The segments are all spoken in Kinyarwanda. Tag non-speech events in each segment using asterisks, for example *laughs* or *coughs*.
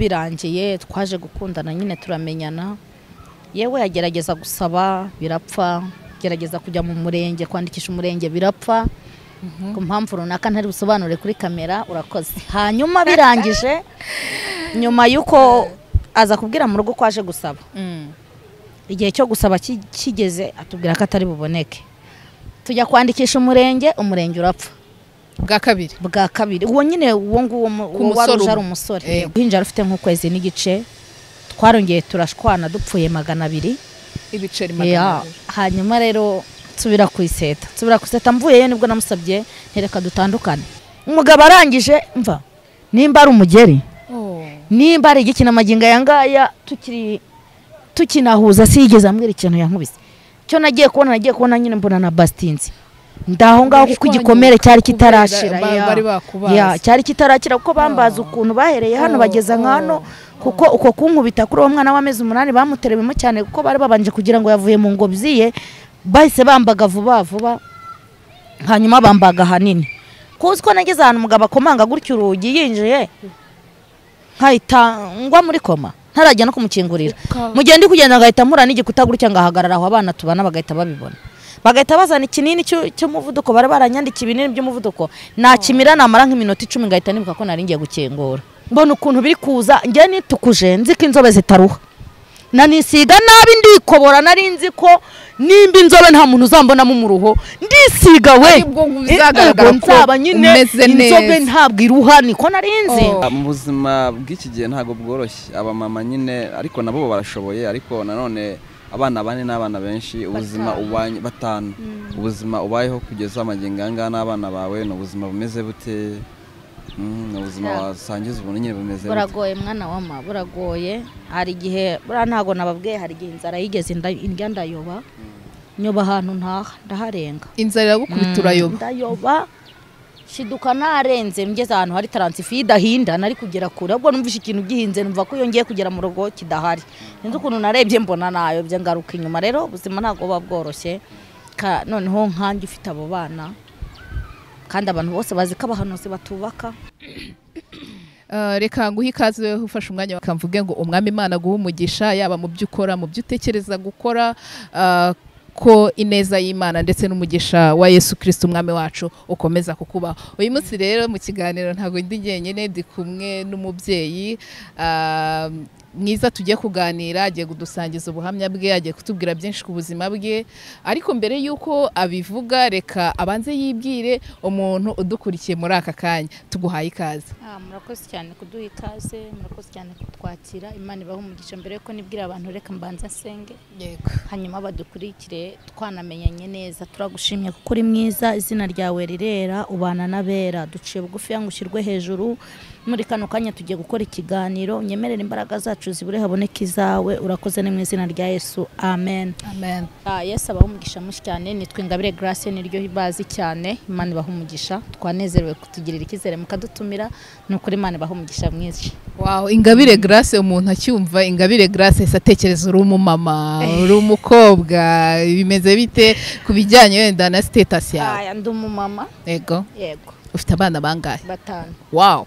birangiye twaje gukundana nyine turamenyana. Yewe yagerageza gusaba birapfa. Gerageza kujya mu murenge kwandikisha umurenge birapfa. Ku mpamvu runaka ntari busobanure kuri kamera urakoze. Hanyuma birangije *laughs* nyuma y'uko aza kubwira mu rugo ko aje gusaba. Igihe cyo gusaba ki- kigeze atubwira ko atari buboneke. Tujya kwandikisha umurenge umurenge urapfa. Bwa kabiri. Bwa kabiri. Uwo nyine uwo nguwo wari uje ari umusore. Yego. uruhinja rufite nk'ukwezi n'igice twarongeye turashwana dupfuye magana abiri. Ibiceri magana abiri. hanyuma rero nsubira ku iseta. Nsubira ku iseta mvuyeyo ni bwo namusabye ntereka dutandukane. Umugabo arangije mva nimba ari umugeri Oh. nimba ari igikina amagingo aya ngaya tukiri tukinahuza siyigeze ambwira ikintu yankubise. Cyo nagiye kubona nagiye kubona nyine mbona na basitinzi ndaho ngaho kuko igikomere cyari kitarashira cyari kitarakira kuko bambaza ukuntu bahereye hano Oh, bageza nka hano oh, kuko uko kunkubita kuri uwo mwana w'amezi umunani bamuterebemo cyane kuko bari babanje kugira ngo yavuye mu ngobyi ye bahise bambaga vuba vuba hanyuma bambaga ahanini. Kuzi ko nageze ahantu umugabo akomanga gutya urugi yinjiye nkahita ngwa muri koma ntarajya no kumukingurira. Uka- mu gihe ndi kugenda ngahita mpura n'igikuta gutya ngahagarara aho abana tubana bagahita babibona. Bagahita bazana ikinini cy'u- cy'umuvuduko bari baranyandikiye ibinini by'umuvuduko. Nakimira namara nk'iminota icumi ngahita nibuka ko nari ngiye gukingura. Mbona ukuntu biri kuza njye nitukuje nzi ko inzobe zitaruha. Nanisiga nabi ndikobora nari nzi ko nimba inzobe nta muntu uzambonamo umuruho ndisiga we. Ko nzaba nyine inzobe ntabwo iruha niko nari nzi. Oh. mu buzima bw'iki gihe ntabwo bworoshye. Abamama nyine ariko nabo barashoboye ariko nanone abana bane n'abana benshi ubuzima ubanye batanu. Ubuzima ubayeho kugeza amagingo aya ngaya n'abana bawe ni ubuzima bumeze bute? Mm, ni ubuzima wasangiza ubuntu nyine bumeze bute? Buragoye mwana wama buragoye. Hari igihe buriya ntabwo nababwiye hari igihe inzara yigeze inda- indya ndayoba. Nyoba ahantu ntaha ndaharenga. Inzara iragukubita urayoba. Ndayoba. Shiduka narenze ngeze ahantu hari taransifa idahinda nari kugera kure. Ahubwo numvise ikintu gihinze numva ko iyo ngiye kugera mu rugo kidahari. Sinzi ukuntu narebye mbona nayobye ngaruka inyuma. Rero ubuzima ntabwo buba bworoshye noneho nkanjye ufite abo bana kandi abantu bose bazi ko abahanuzi batubaka. *coughs* Uh, reka nguhe ikaze ufashe umwanya bakamvuge ngo umwami imana guha umugisha yaba mu byo ukora mu byo utekereza gukora. Uh, ko ineza y'imana ndetse n'umugisha wa yesu kirisiti umwami wacu ukomeza kukubaho uyu munsi rero mu kiganiro ntabwo ndi jyenyine ndi kumwe n'umubyeyi uh, mwiza tugiye kuganira agiye kudusangiza ubuhamya bwe agiye kutubwira byinshi ku buzima bwe. Ariko mbere y'uko abivuga reka abanze yibwire umuntu udukurikiye muri aka kanya. Tuguhaye ikaze. Ah, murakoze cyane kuduha ikaze murakoze cyane kutwakira. Imana ibaha umugisha mbere yuko nibwira abantu reka mbanza nsenge. Yego. Hanyuma badukurikire twanamenyanye neza turagushimye kuko uri mwiza izina ryawe rirera ubana n'abera duciye bugufi ngo ushyirwe hejuru. Muri kano kanya tugiye gukora ikiganiro nyemerera imbaraga zacu zibure haboneke izawe. Urakoze ni mu izina rya yesu. Amen. Amen. Ah, yesu abaha umugisha mwinshi cyane. Nitwa ingabire grace niryo bazi cyane. Imana ibaha umugisha. Twanezerewe kutugirira icyizere mukadutumira. Ni ukuri imana ibaha umugisha mwinshi. Wow ingabire grace umuntu acyumva ingabire grace ese atekereza uri umumama uri umukobwa. Bimeze bite ku bijyanye wenda na status yawe? Ndi umumama. Yego. Yego. Ufite abana bangahe? Batanu. Wow.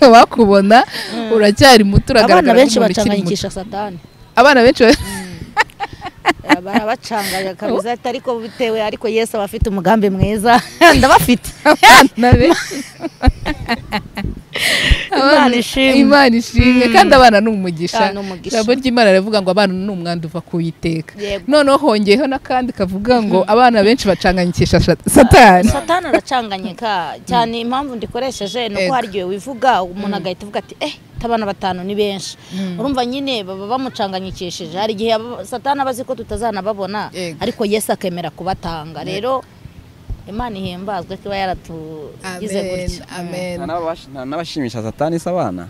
*laughs* Bakubona uracyari muto abana uragaragara benshi nk'umuntu ukiri muto. Bacanganyikisha satani. Abana benshi ba- barabacanganya kabisa ariko bitewe ariko yesu aba afite umugambi mwiza. *laughs* Ndabafite. Abana benshi. *laughs* Imana ishimwe. Mm. kandi abana ni umugisha. Ijambo ry'imana rivuga ngo abana ni umwanda uva ku iteka noneho hongeyeho n'akandi kavuga ngo abana benshi bacanganyikisha sha- satani. *laughs* Satani aracanganyika. Cyane impamvu ndikoresheje ni uko hari igihe wivuga umuntu agahita avuga ati eh abana batanu ni benshi. Mm. urumva nyine baba bamucanganyikishije. Hari igihe satani aba azi ko tutazanababona ariko yesu akemera kubatanga. Rero imana ihimbazwe ko iba yaratugize gutya amen. Nta n'abashimisha satani se abana?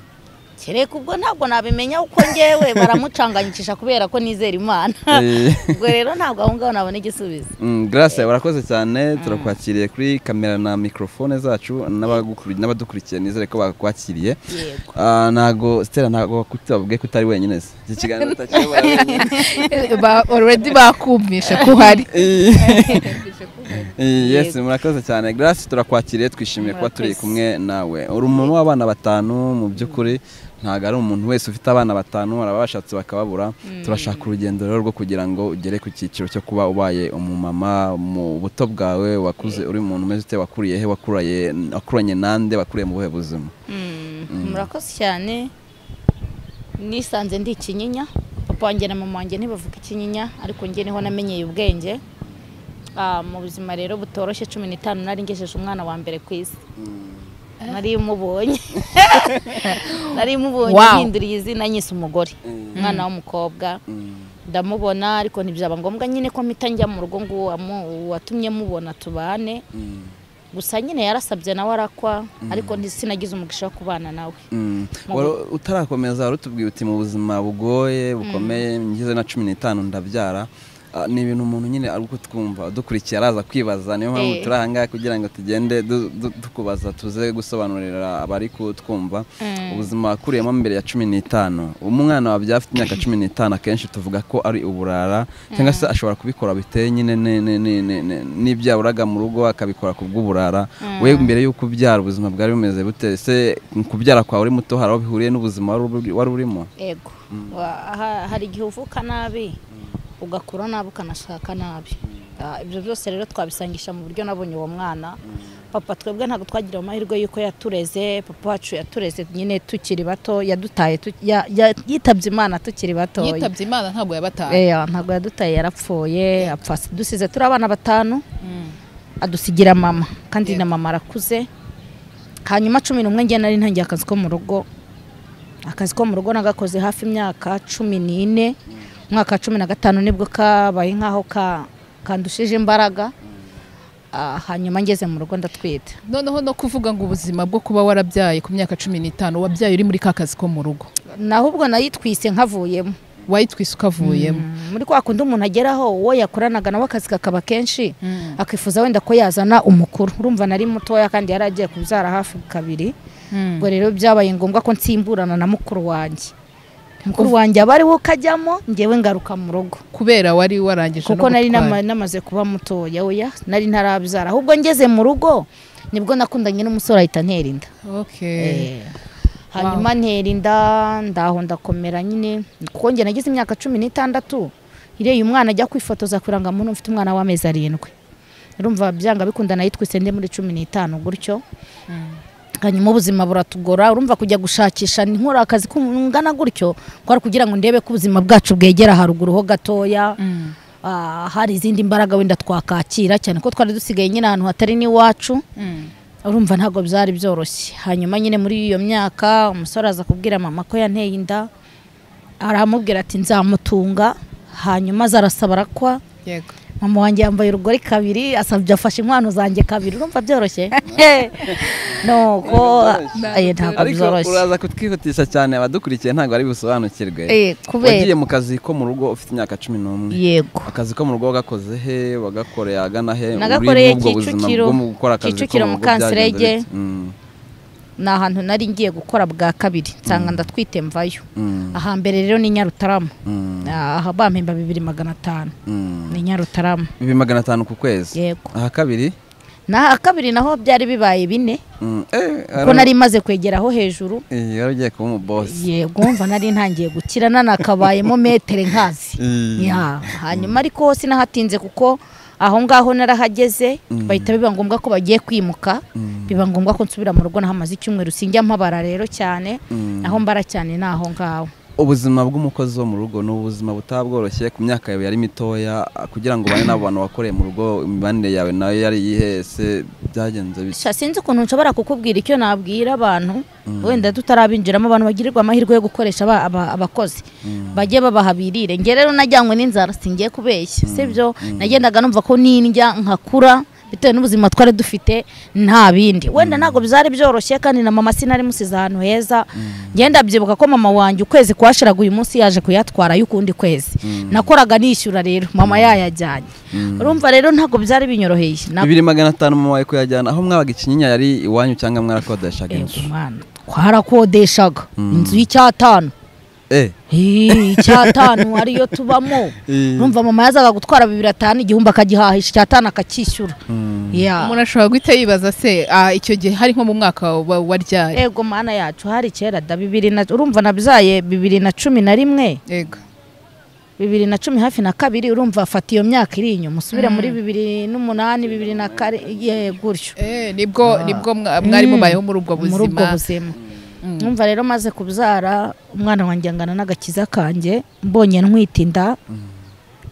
Kereka ubwo ntabwo nabimenya uko ngewe *laughs* baramucanganyikisha kubera ko nizera imana. Eh, *laughs* ubwo rero ntabwo aho ngaho nabona igisubizo. Mm, Grace urakoze cyane turakwakiriye kuri kamera na mikrofone zacu n'abadukurikiye nizere ko bakwakiriye. Yego. Ah, ntago Stella ntago kutubabwiye ko utari wenyine se iki kiganiro *laughs* utakiyobora wenyine. Ba already bakumvisha ko uhari. *laughs* Eh, yes murakoze cyane. Grace turakwakiriye twishimiye kuba turi kumwe nawe. Uri umuntu w'abana batanu mu by'ukuri ntabwo ari umuntu wese ufite abana batanu hari abashatse bakababura. Turashaka urugendo rero rwo kugira ngo ugere ku cyiciro cyo kuba ubaye umumama mu buto bwawe wakuze uri umuntu umeze ute wakuriye he wakuraye wakuranye nande wakuriye mu buhe buzima. Murakoze cyane. Nisanze ndi ikinyinya. Papa wanjye na mama wanjye ntibavuga ikinyinya ariko njye ni ho namenyeye ubwenge. Mu buzima rero butoroshye cumi n'itanu nari ngejeje umwana wa mbere ku isi. Nari mubonye. *laughs* Nari mubonye Wow. hinduriye izina nyise umugore umwana w'umukobwa. Ndamubona ariko ntibyaba ngombwa nyine ko mpita njya mu rugo ngo uwatumye mubona tubane. Gusa nyine yarasabye nawe arakwa ariko sinagize umugisha wo kubana nawe. Mm. Utarakomeza wari utubwiye uti mu buzima bugoye bukomeye ngize na cumi n'itanu ndabyara. Ah, ni ibintu umuntu nyine ari kutwumva dukurikiye araza kwibaza niyo mpamvu Eh. turi ahangaha kugira ngo tugende tukubaza tuze gusobanurira abari kutwumva ubuzima wakuriyemo mbere ya cumi n'itanu. Umwana wabyaye afite imyaka cumi n'itanu akenshi tuvuga ko ari uburara cyangwa se ashobora kubikora biteye nyine ni- ni- ni- ni- ni- n'ibyo yaburaga mu rugo akabikora ku bw'uburara. We mbere y'uko ubyara ubuzima bwari bumeze bute? Se kubyara kwawe uri muto hari aho bihuriye n'ubuzima wari uri- wari urimo? Ha- hari igihe uvuka nabi. Ugakura nabi ukanashaka nabi. Ah, ibyo byose rero twabisangisha mu buryo nabonye uwo mwana. Papa twebwe ntabwo twagira amahirwe y'uko yatureze. Papa wacu yatureze nyine tukiri bato yadutaye yitabye imana tukiri bato. Yitabye imana ntabwo yabataye. Eh, ntabwo yadutaye yarapfuye dusize turi abana batanu adusigira mama. Kandi na mama arakuze. Hanyuma cumi n'umwe njye nari ntangiye akazi ko mu rugo. Akazi ko mu rugo nagakoze hafi imyaka cumi n'ine. Umwaka wa cumi na gatanu ni bwo kabaye nk'aho ka- kandushije imbaraga Ah, hanyuma ngeze mu rugo ndatwite. Noneho no kuvuga ngo ubuzima bwo kuba warabyaye ku myaka cumi n'itanu wabyaye uri muri ka kazi ko mu rugo. Naho ubwo nayitwise nkavuyemo. Wayitwise ukavuyemo muri kwa kundi umuntu ageraho uwo yakoranaga nawe akazi kakaba kenshi akifuza wenda ko yazana umukuru. Urumva nari mutoya kandi yari agiye kubyara hafi kabiri. Ubwo rero byabaye ngombwa ko nsimburana na mukuru wanjye. Mukuru wanjye aba ari we ukajyamo ngewe ngaruka mu rugo. Kubera wari warangije kuko nari namaze kuba mutoya oya nari ntarabyara. Ahubwo ngeze mu rugo ni bwo nakundanye n'umusore ahita antera inda Okay. Eh, hanyuma ntera inda ndaho ndakomera nyine. Kuko njye nagize imyaka cumi n'itandatu ireye umwana ajya kwifotoza kugira ngo umuntu ufite umwana w'amezi arindwi. Urumva byanga bikunda nayitwise ndi muri cumi n'itanu gutyo? Hanyuma ubuzima buratugora urumva kujya gushakisha nkora akazi kungana gutyo kwari kugira ngo ndebe ko ubuzima bwacu bwegera haruguru ho gatoya. Mm. Ah, hari izindi mbaraga wenda twakakira cyane ko twari dusigaye nyine ahantu hatari n'iwacu Mm. urumva ntabwo byari byoroshye. Hanyuma nyine muri iyo myaka umusore aza kubwira mama ko yanteye inda aramubwira ati nzamutunga. Hanyuma aza arasaba arakwa. Yego. Mama wanjye yambaye urugori kabiri asabye afashe inkwano zanjye kabiri. Urumva byoroshye? *laughs* Nuko ntabwo byoroshye. uraza kutwihutisha cyane abadukurikiye ntabwo ari busobanukirwe. Eh, wagiye mu kazi ko mu rugo ufite imyaka cumi n'umwe? Yego. Akazi ko mu rugo wagakoze he wagakoreye agana he? Nagakoreye Kicukiro. Kicukiro mu mu ni ahantu nari ngiye gukora bwa kabiri. Nsanga ndatwite mvayo. Mm, ahambere rero ni nyarutarama mm, aha bampemba bibiri magana atanu. Mm. ni nyarutarama bibiri magana atanu ku kwezi? Yego. Aha kabiri? Na kabiri naho byari bibaye bine. Mm, eh, kuko nari maze kwegeraho hejuru. Yari ugiye kuba umubosi yego wumva nari ntangiye gukira nanakabayemo metere nkazi. *laughs* Hanyuma ariko sinahatinze kuko aho ngaho narahageze Mm. bahita biba ngombwa ko bagiye kwimuka mm, biba ngombwa ko nsubira mu rugo nahamaze icyumweru sinjya mpabara rero cyane mm. aho mbara cyane ni aho ngaho ubuzima bw'umukozi wo mu rugo ni ubuzima butaba bworoshye ku myaka yawe yari mitoya kugira ngo ubane n'abo bantu wakoreye mu rugo imibanire yawe na yo yari yihese byagenze bityo. Sinzi ukuntu nshobora kukubwira icyo nabwira abantu. Wenda tutarabinjiramo abantu bagirirwa amahirwe yo gukoresha aba- aba- abakozi. Bajye babaha birire njye rero najyanywe n'inzara singiye kubeshya sibyo nagendaga numva ko nindya nkakura bitewe n'ubuzima twari dufite nta bindi. Wenda ntabwo byari byoroshye kandi na mama sinari musize ahantu heza. Ngenda byibuka ko mama wanjye ukwezi kwashiraga uyu munsi yaje kuyatwara y'ukundi kwezi. Nakoraga nishyura rero mama yayajyanye. Urumva rero ntabwo byari binyoroheye. Na- bibiri magana atanu mu wawe kuyajyana aho mwabaga ikinyinya yari iwanyu cyangwa mwarakodeshaga inzu? twarakodeshaga. Mm. inzu y'icyatanu. Icyatanu *laughs* ariyo tubamo? Eh. urumva mama yazaga gutwara bibiri atanu igihumbi akagihahisha icyatanu akacyishyura Mm. Ya. umuntu ashobora guhita yibaza se ah, icyo gihe hari nko mu mwaka wa, wa ryari? Ego mana yacu hari kera da bibiri na urumva nabyaye bibiri na cumi na rimwe? Yego bibiri na cumi hafi na kabiri urumva fata iyo myaka iri inyuma. Usubire muri bibiri n'umunani bibiri na kare ye gutyo. Eh, ni bwo ni bwo mwa- mwari mubayeho muri ubwo muri ubwo buzima. Numva rero maze kubyara umwana wanjye angana n'agakiza kanjye mbonye ntwite inda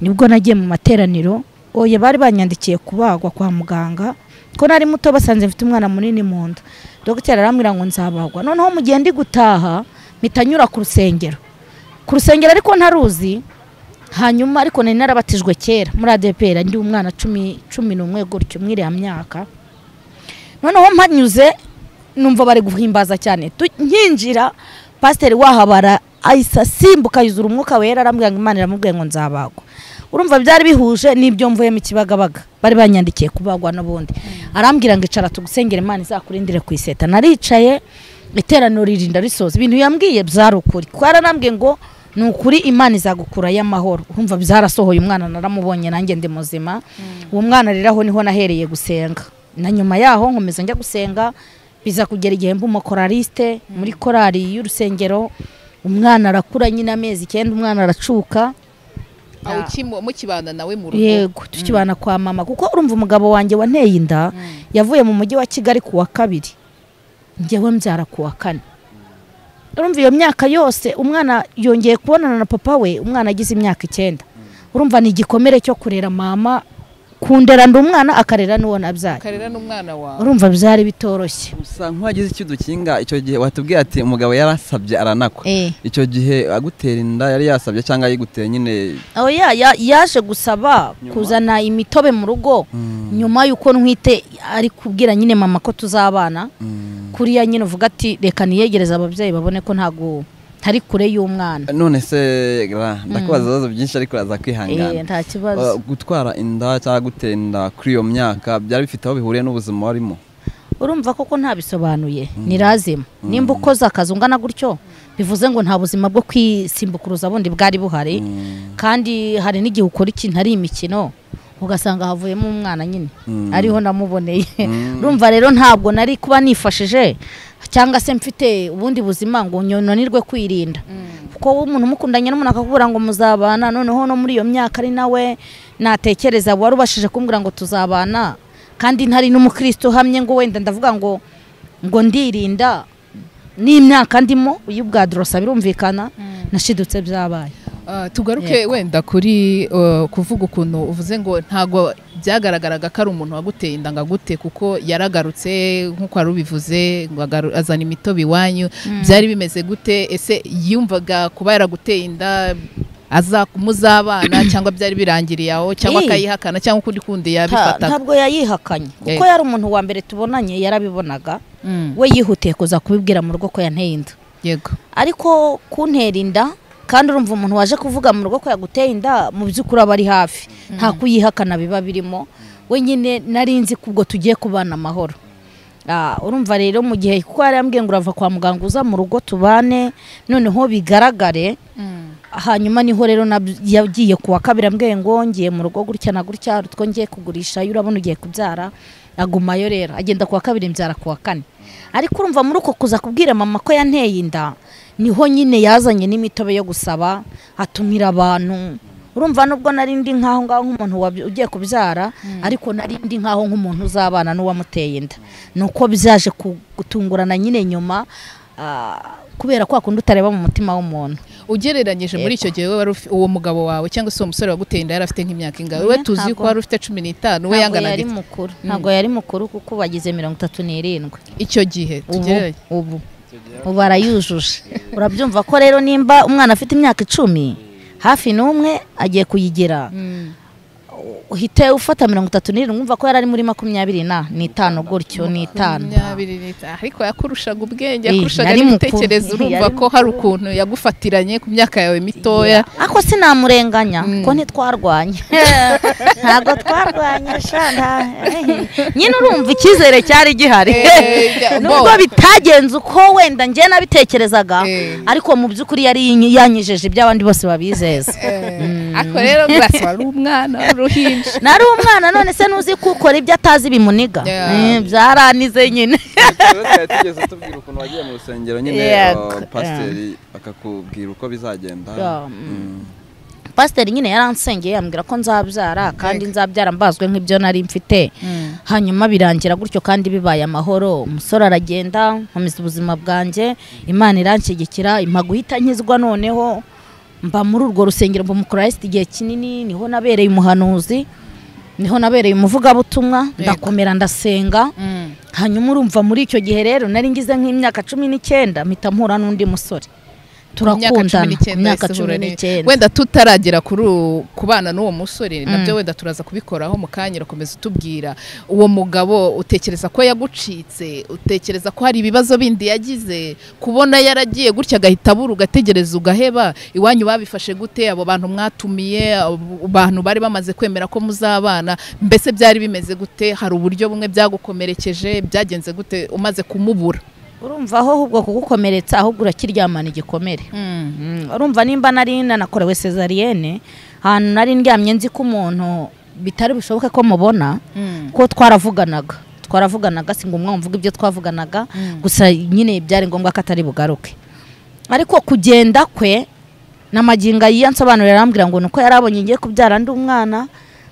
ni bwo nagiye mu materaniro oye bari banyandikiye kubagwa kwa muganga ko nari muto basanze mfite umwana munini mu nda. Dogiteri arambwira ngo nzabagwa. Noneho mu gihe ndi gutaha mpita nyura ku rusengero. Ku rusengero ariko ntaruzi hanyuma ariko nari narabatijwe kera. Muri adepera ndi umwana cumi cumi n'umwe gutyo mwiriya myaka. Noneho mpanyuze numva bari guhimbaza cyane. Nkinjira pasiteri wahabara ahise asimbuka yuzura umwuka wera arambwira ngo imana iramubwiye ngo nzabagwa urumva byari bihuje n'ibyo mvuyemo ikibagabaga. Bari banyandikiye kubagwa n'ubundi. Arambwira ngo icara tugusengera imana izakurindire ku iseta. Naricaye iteraniro ririnda risoza. Ibintu yambwiye byari ukuri. Kuko ngo ni ukuri imana izagukurayo amahoro. Urumva byarasohoye umwana naramubonye nanjye ndi muzima. Uwo mwana rero aho ni ho nahereye gusenga. Na nyuma yaho nkomeza njya gusenga biza kugera igihe mba umukoraliste muri korali y'urusengero umwana arakura nyine amezi icyenda umwana aracuka. Ukimu- mukibana nawe mu rugo? Yego tukibana kwa mama. Kuko urumva umugabo wanjye wanteye inda yavuye mu mujyi wa kigali ku wa kabiri. Njyewe mbyara ku wa kane. Urumva iyo myaka yose umwana yongeye kubonana na papa we umwana agize imyaka icyenda. Urumva ni igikomere cyo kurera mama kundera ndi umwana akarera n'uwo nabyaye. Karera n'umwana wawe. Urumva byari bitoroshye. Usa nk'uwagize icyo udukinga icyo gihe watubwiye ati umugabo yarasabye aranakwa. Eh. icyo gihe agutera inda yari yasabye cyangwa yiguteye nyine? Aho ya, ya, yaje gusaba kuzana imitobe mu rugo. Nyuma y'uko ntwite ari kubwira nyine mama ko tuzabana. Mm. kuriya nyine uvuga ati reka niyegereze ababyeyi babone ko ntabwo ntari kure y'umwana. None se ndakubaza ibibazo byinshi ariko uraza Eh, kwihangana nta kibazo. Uh, gutwara inda cyangwa gutera inda kuri iyo myaka byari bifite aho bihuriye n'ubuzima warimo? Urumva koko ntabisobanuye. Ni lazima nimba ukoze akazi ungana gutyo. Bivuze ngo nta buzima bwo kwisimbukuruza bundi bwari buhari. Kandi hari n'igihe ukora ikintu ari imikino. Ugasanga havuyemo umwana nyine. Mm. ariho namuboneye. Mm. *laughs* urumva rero ntabwo nari kuba nifashije cyangwa se mfite ubundi buzima ngo nyonanirwe kwirinda. Kuko umuntu umukundanye n'umuntu akakubwira ngo muzabana noneho no muri iyo myaka ari nawe natekereza wari ubashije kumbwira ngo tuzabana. Kandi ntari n'umukristo uhamye ngo wenda ndavuga ngo ngo ndirinda n'imyaka ndimo uyu bwa dorosa birumvikana nashidutse byabaye. Tugaruke wenda kuri uh, kuvuga ukuntu uvuze ngo ntago byagaragaraga ko ari umuntu waguteye inda ngo agute kuko yaragarutse nk'uko wari ubivuze azana imitobe iwanyu byari bimeze gute? Ese yumvaga kuba yaraguteye inda muzabana *clears throat* cyangwa byari birangiriye aho cyangwa akayihakana cyangwa ukundi kundi Ta- yabifataga? ntabwo yayihakanye. Kuko yari umuntu wa mbere tubonanye yarabibonaga Mm, we yihutiye kuza kubibwira mu rugo ko yanteye inda. Yego. Ariko kuntera inda kandi urumva umuntu waje kuvuga mu rugo ko yaguteye inda mu by'ukuri aba ari hafi. Nta kuyihakana biba birimo. We nyine nari nzi ko ubwo tugiye kubana amahoro. Ah, urumva rero mu gihe kuko yari yambwiye ngo urava kwa muganga uza mu rugo tubane noneho bigaragare hanyuma ni ho rero yagiye ku wa kabiri ambwiye ngo ngiye mu rugo gutya na gutya utwo ngiye kugurisha iyo urabona ugiye kubyara agumayo rero. Agenda ku wa kabiri mbyara ku wa kane. Ariko urumva muri uko kuza kubwira mama ko yanteye inda ni ho nyine yazanye n'imitobe yo gusaba atumira abantu. Urumva nubwo nari ndi nk'aho ngaho nk'umuntu ugiye kubyara ariko nari ndi nk'aho nk'umuntu uzabana n'uwamuteye inda ni uko byaje gutungurana nyine nyuma ah, kubera kwa kundi utareba mu mutima w'umuntu. Ugereranyije muri icyo gihe we uwo mugabo wawe cyangwa se uwo musore waguteye inda yari afite nk'imyaka ingahe? We Oya, tuzi ko wari ufite cumi n'itanu we ntabwo yanganaga mukuru. Ntabwo yari mukuru kuko bagize mirongo itatu n'irindwi. Icyo gihe tugereranye. ubu. Ubu arayujuje *laughs* urabyumva ko rero nimba umwana afite imyaka icumi hafi n'umwe agiye kuyigera uhite ufata mirongo itatu n'irindwi wumva ko yari ari muri makumyabiri na n'itanu gutyo n'itanu. Ariko yakurushaga ubwenge Eh, yakurushaga n'ibitekerezo urumva ko hari ukuntu yagufatiranye ku myaka yawe mitoya. Ako sinamurenganya ko ntitwarwanye. *laughs* Ntabwo twarwanye sha nta- eh. nyine urumva icyizere cyari gihari. Eh, *laughs* nubwo bitagenze uko wenda njye nabitekerezaga ariko mu by'ukuri yari yanyi- yanyijeje ibyo abandi bose babizeza. Ariko rero wari *laughs* umwana wari uruhinja *laughs* nari umwana none se nuzi ko ukora ibyo atazi bimuniga. Eh, byaranize nyine. *laughs* Tugeze tubwira ukuntu wagiye mu rusengero nyine uh, pasiteri bakakubwira uko bizagenda. Yeah. Mm. pasiteri nyine yaransengeye yambwira ko nzabyara kandi nzabyara mbazwe nk'ibyo nari mfite. Hanyuma birangira gutyo kandi bibaye amahoro. Umusore aragenda nkomeza ubuzima bwanjye. Imana iranshyigikira impa guhita nkizwa noneho. Mba muri urwo rusengero mba umukorayisiti igihe kinini ni ho nabereye umuhanuzi ni ho nabereye umuvugabutumwa ndakomera ndasenga hanyuma urumva muri icyo gihe rero nari ngize nk'imyaka cumi n'icyenda mpita mpura n'undi musore. Turakundana ku myaka cumi n'icyenda. Wenda tutaragera kuri u- kubana n'uwo musore na byo wenda turaza kubikoraho mu kanya urakomeza utubwira. Uwo mugabo utekereza ko yagucitse utekereza ko hari ibibazo bindi yagize kubona yaragiye gutya agahita abura ugategereza ugaheba. Iwanyu babifashe gute? Abo bantu mwatumiye abo bantu bari bamaze kwemera ko muzabana. Mbese byari bimeze gute? Hari uburyo bumwe byagukomerekeje byagenze gute? Umaze kumubura. Urumva aho ahubwo kugukomeretsa ahubwo urakiryamana igikomere. Mm, urumva nimba nari nanakorewe sezariyene ahantu nari ndyamye nzi ko umuntu bitari bushoboke ko mubona ko twaravuganaga. Twaravuganaga si ngombwa mvuga ibyo twavuganaga gusa nyine byari ngombwa ko atari bugaruke. Ariko kugenda kwe n'amagingo yiyansobanurira arambwira ngo nuko yari abonye ngiye kubyara ndi umwana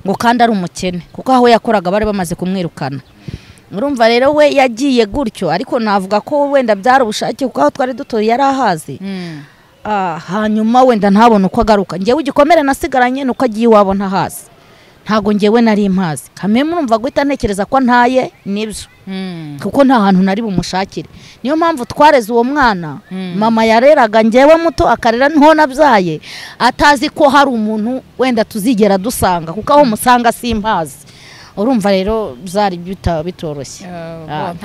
ngo kandi ari umukene. Kuko aho yakoraga bari bamaze kumwirukana. Urumva rero we yagiye gutyo ariko navuga ko wenda byari ubushake kuko aho twari dutuye yari ahazi. Ah, hanyuma wenda ntabone uko agaruka. Ngewe igikomere nasigaranye ni uko agiye iwabo ntahazi ntabwo ngewe nari mpazi. Kamwe murumva guhita ntekereza ko ntaye ni byo kuko nta hantu nari bumushakire. Niyo mpamvu twareze uwo mwana. Mama yareraga ngewe muto akarera ni ho nabyaye. Atazi ko hari umuntu wenda tuzigera dusanga kuko aho musanga simpazi urumva rero byari bitoroshye. Ah, *laughs*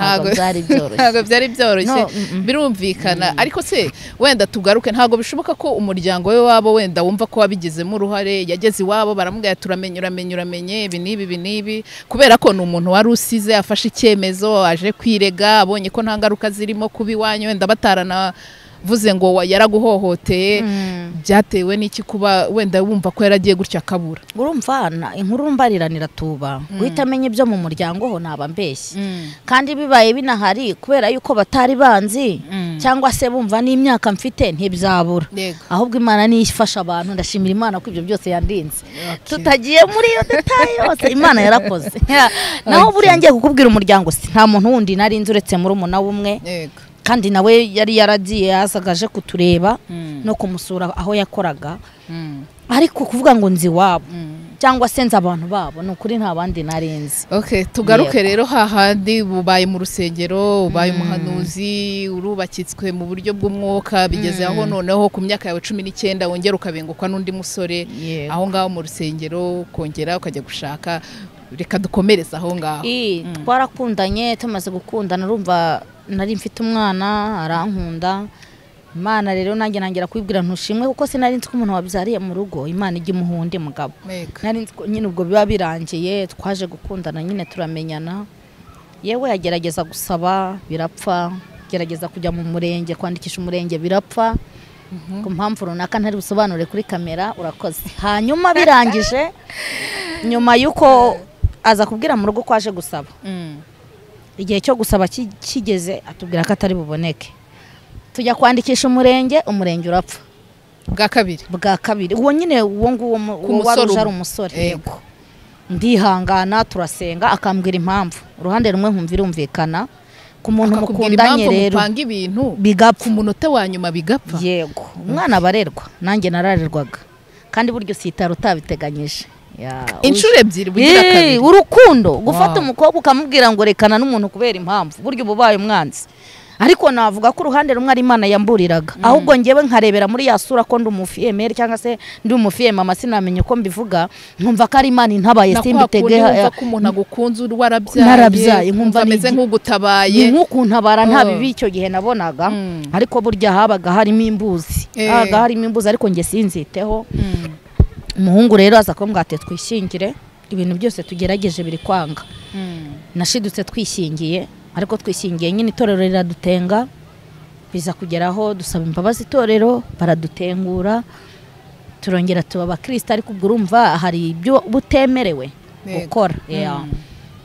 ntabwo byari byoroshye. birumvikana. Ariko se wenda tugaruke ntabwo bishoboka ko umuryango we wabo wenda wumva ko wabigizemo uruhare yageze iwabo baramubwira turamenye uramenye uramenye ibi n'ibi ibi n'ibi. Kubera ko ni umuntu wari usize afashe icyemezo aje kwirega abonye ko nta ngaruka zirimo kuba iwanyu wenda bataranavuze ngo yaraguhohoteye byatewe n'iki kuba wenda wumva ko yaragiye gutya akabura? Urumva inkuru mbariranira tuba. Guhita amenya ibyo mu muryango ho naba mbeshyi kandi bibaye binahari kubera yuko batari banzi cyangwa se bumva n'imyaka mfite ntibyabura. Ahubwo imana niyo ifasha abantu ndashimira imana ko ibyo byose yandinze. Tutagiye muri iyo detaye yose *laughs* imana yarakoze. *laughs* Naho buriya ngiye kukubwira umuryango si nta muntu wundi nari nzi uretse muri umuna w'umwe. Yego. Kandi nawe yari yaragiye yazaga aje kutureba no kumusura aho yakoraga. Ariko kuvuga ngo nzi iwabo cyangwa se nzi abantu babo ni ukuri nta bandi Okay, tugaruke rero hahandi ubaye mu rusengero ubaye umuhanuzi urubakitswe mu buryo bw'umwuka bigeze aho noneho ku myaka yawe cumi n'icyenda wongera ukabengukwa n'undi musore. Aho ngaho mu rusengero ukongera ukajya gushaka reka dukomereze aho ngaho. Twarakundanye tumaze gukundana urumva nari mfite umwana arankunda. Imana rero nanjye nangira kwibwira ntushimwe kuko sinari nzi ko umuntu wabyariye mu rugo. Imana ijya imuha undi mugabo nari nzi ko nyine ubwo biba birangiye twaje gukundana nyine turamenyana. Yewe yagerageza gusaba birapfa. Gerageza kujya mu murenge kwandikisha umurenge birapfa. Ku mpamvu runaka ntari busobanure kuri kamera urakoze. Hanyuma birangije *laughs* nyuma y'uko aza kubwira mu rugo ko aje gusaba. Mm. Igihe cyo gusaba ki- kigeze atubwira ko atari buboneke. Tujya kwandikisha umurenge umurenge urapfa. Bwa kabiri. Bwa kabiri. Uwo nyine uwo nguwo wari uje ari umusore. Yego. ndihangana turasenga akambwira impamvu. Uruhande rumwe nkumva irumvikana. Ku muntu mukundanye rero bigapfa. ku munota wa nyuma bigapfa. Yego. Umwana aba arerwa nanjye nararerwaga. Kandi buryo usitara utabiteganyije. Inshuro ebyiri bugira Ii, kabiri. urukundo. Gufata umukobwa ukamubwira ngo rekana n'umuntu kubera impamvu. Buryo uba ubaye umwanzi. Ariko navuga ko uruhande rumwe ari imana yamburiraga ahubwo ngewe nkarebera muri ya sura ko ndi umufiyemeri cyangwa se ndi umufiyemama sinamenye uko mbivuga nkumva ko ari imana intabaye simbitege ko umuntu agukunze warabyaye Narabyaye, nkumva ameze nk'ugutabaye. Nk'ukuntabara nta Oh. bibi icyo gihe nabonaga. Mm. ariko burya habaga harimo imbuzi. Eh. habaga harimo imbuzi ariko njye sinziteho. Mm. Umuhungu rero aza kumbwira ati twishyingire ibintu byose tugerageje biri kwanga Mm. nashidutse twishingiye ariko twishingiye nyine itorero riradutenga biza kugeraho dusaba imbabazi itorero baradutengura turongera tuba abakristo ariko ubwo urumva hari ibyo butemerewe Yego. gukora Yeah. Mm.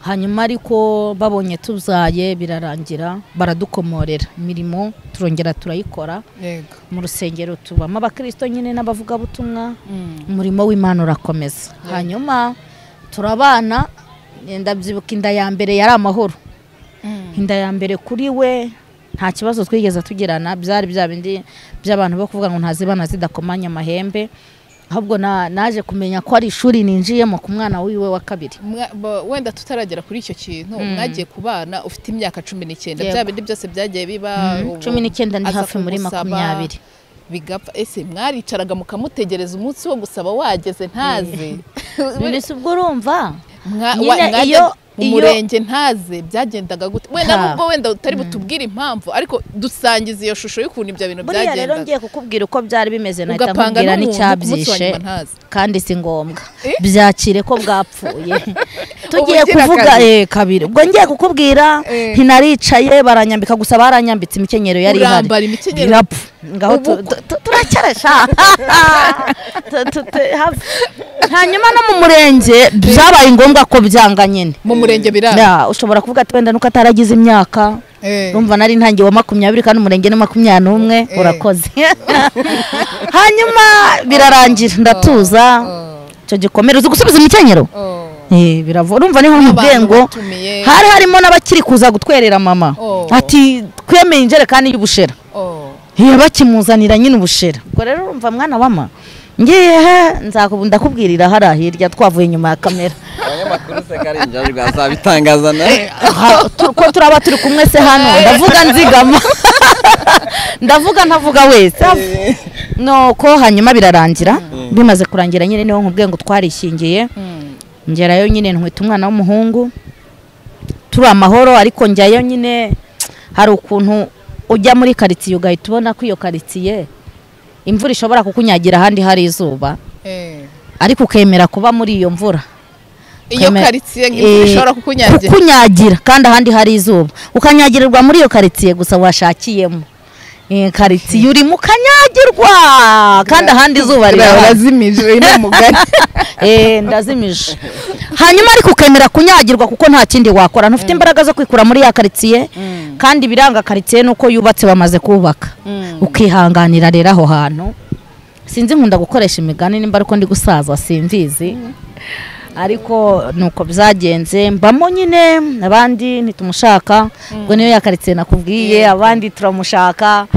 Hanyuma ariko babonye tubyaye birarangira baradukomorera. Imirimo turongera turayikora. Mu rusengero tubamo abakristo nyine n'abavugabutumwa Mm. umurimo w'imana urakomeza. Hanyuma turabana ndabyibuka inda ya mbere yari amahoro. Mm. inda ya mbere kuri we nta kibazo twigeze tugirana. Byari bya bindi by'abantu bo kuvuga ngo ntazibana zidakomanya amahembe. Ahubwo na- naje kumenya ko ari ishuri ninjiyemo ku mwana wiwe wa kabiri. Wenda tutaragera kuri icyo kintu Mm. mwagiye kubana ufite imyaka cumi n'icyenda bya bindi byose byagiye biba ubu cumi n'icyenda ni hafi muri makumyabiri. bigapfa. Ese mwaricaraga mukamutegereza umunsi wo gusaba wageze ntaze *laughs* mbese ubwo urumva. Iyo- mu murenge ntaze byagendaga gute? Wenda nubwo wenda utari butubwire impamvu ariko dusangiza iyo shusho y'ukuntu ibyo bintu buriya rero byagendaga. ngiye kukubwira uko byari bimeze nahita nkubwira n'icyabyishe kandi si ngombwa. Eh? byakire ko bwapfuye. *laughs* Tugiye kuvuga kabiri. eh, kabiri. Ubwo ngiye kukubwira Eh. ntinaricaye baranyambika gusa baranyambitse imikenyero yari ihari. Birapfa ngaho tu- Ubukwe. tu- tu- turakeresha Tu- tu- tu- hafi. *laughs* hanyuma no mu murenge byabaye ngombwa ko byanga nyine mu murenge biranga Ya, ushobora kuvuga ati wenda nuko ataragize imyaka Eh. urumva nari ntangiye wa makumyabiri kandi umurenge ni makumyabiri n'umwe Eh. urakoze *laughs* hanyuma birarangira ndatuza Oh, icyo gikomere uzi gusubiza imikenyero oh. Eh, urumva ni ho nkubwiye Abantu ngo batumiye. hari harimo n'abakiri kuza gutwerera mama Oh. ati twemeye injerekani y'ubushera Oh. Bakimuzanira nyine ubushera. Ubwo rero urumva mwana wama. Ngiye he nzakubu ndakubwirira hariya hirya twavuye inyuma ya kamera. Abanyamakuru se kari injajwe azabitangaza nawe ko turaba turi kumwe se hano? Ndavuga nzigama. *laughs* Ndavuga ntavuga wese. Nuko hanyuma birarangira. Bimaze kurangira nyine ni ho nkubwiye ngo twarishingiye Mm. ngerayo nyine ntwita umwana w'umuhungu. Turi amahoro ariko njyayo nyine hari ukuntu ujya muri karitsiye ugahita ubona ko iyo karitsiye imvura ishobora kukunyagira ahandi hari izuba. Eh. ariko ukemera kuba muri iyo mvura. Iyo karitsiye nk'imvura Eh, ishobora kukunyagira. kukunyagira kandi ahandi hari izuba. Ukanyagirirwa muri iyo karitsiye gusa washakiyemo. Eh, karitsiye urimo ukanyagirwa kandi ahandi izuba rirahari urazimije ni umugani *laughs* Eh, ndazimije. Hanyuma ariko ukemera kunyagirwa kuko nta kindi wakora. Ntufite imbaraga zo kwikura muri ya karitsiye kandi ibiranga karitsiye ni uko yubatse bamaze kubaka. Ukihanganira rero aho hantu. Sinzi nkunda gukoresha imigani nimba ariko ndi gusaza simbizi ariko nuko byagenze mbamo nyine abandi ntitumushaka ubwo niyo ya karitsiye nakubwiye abandi turamushaka.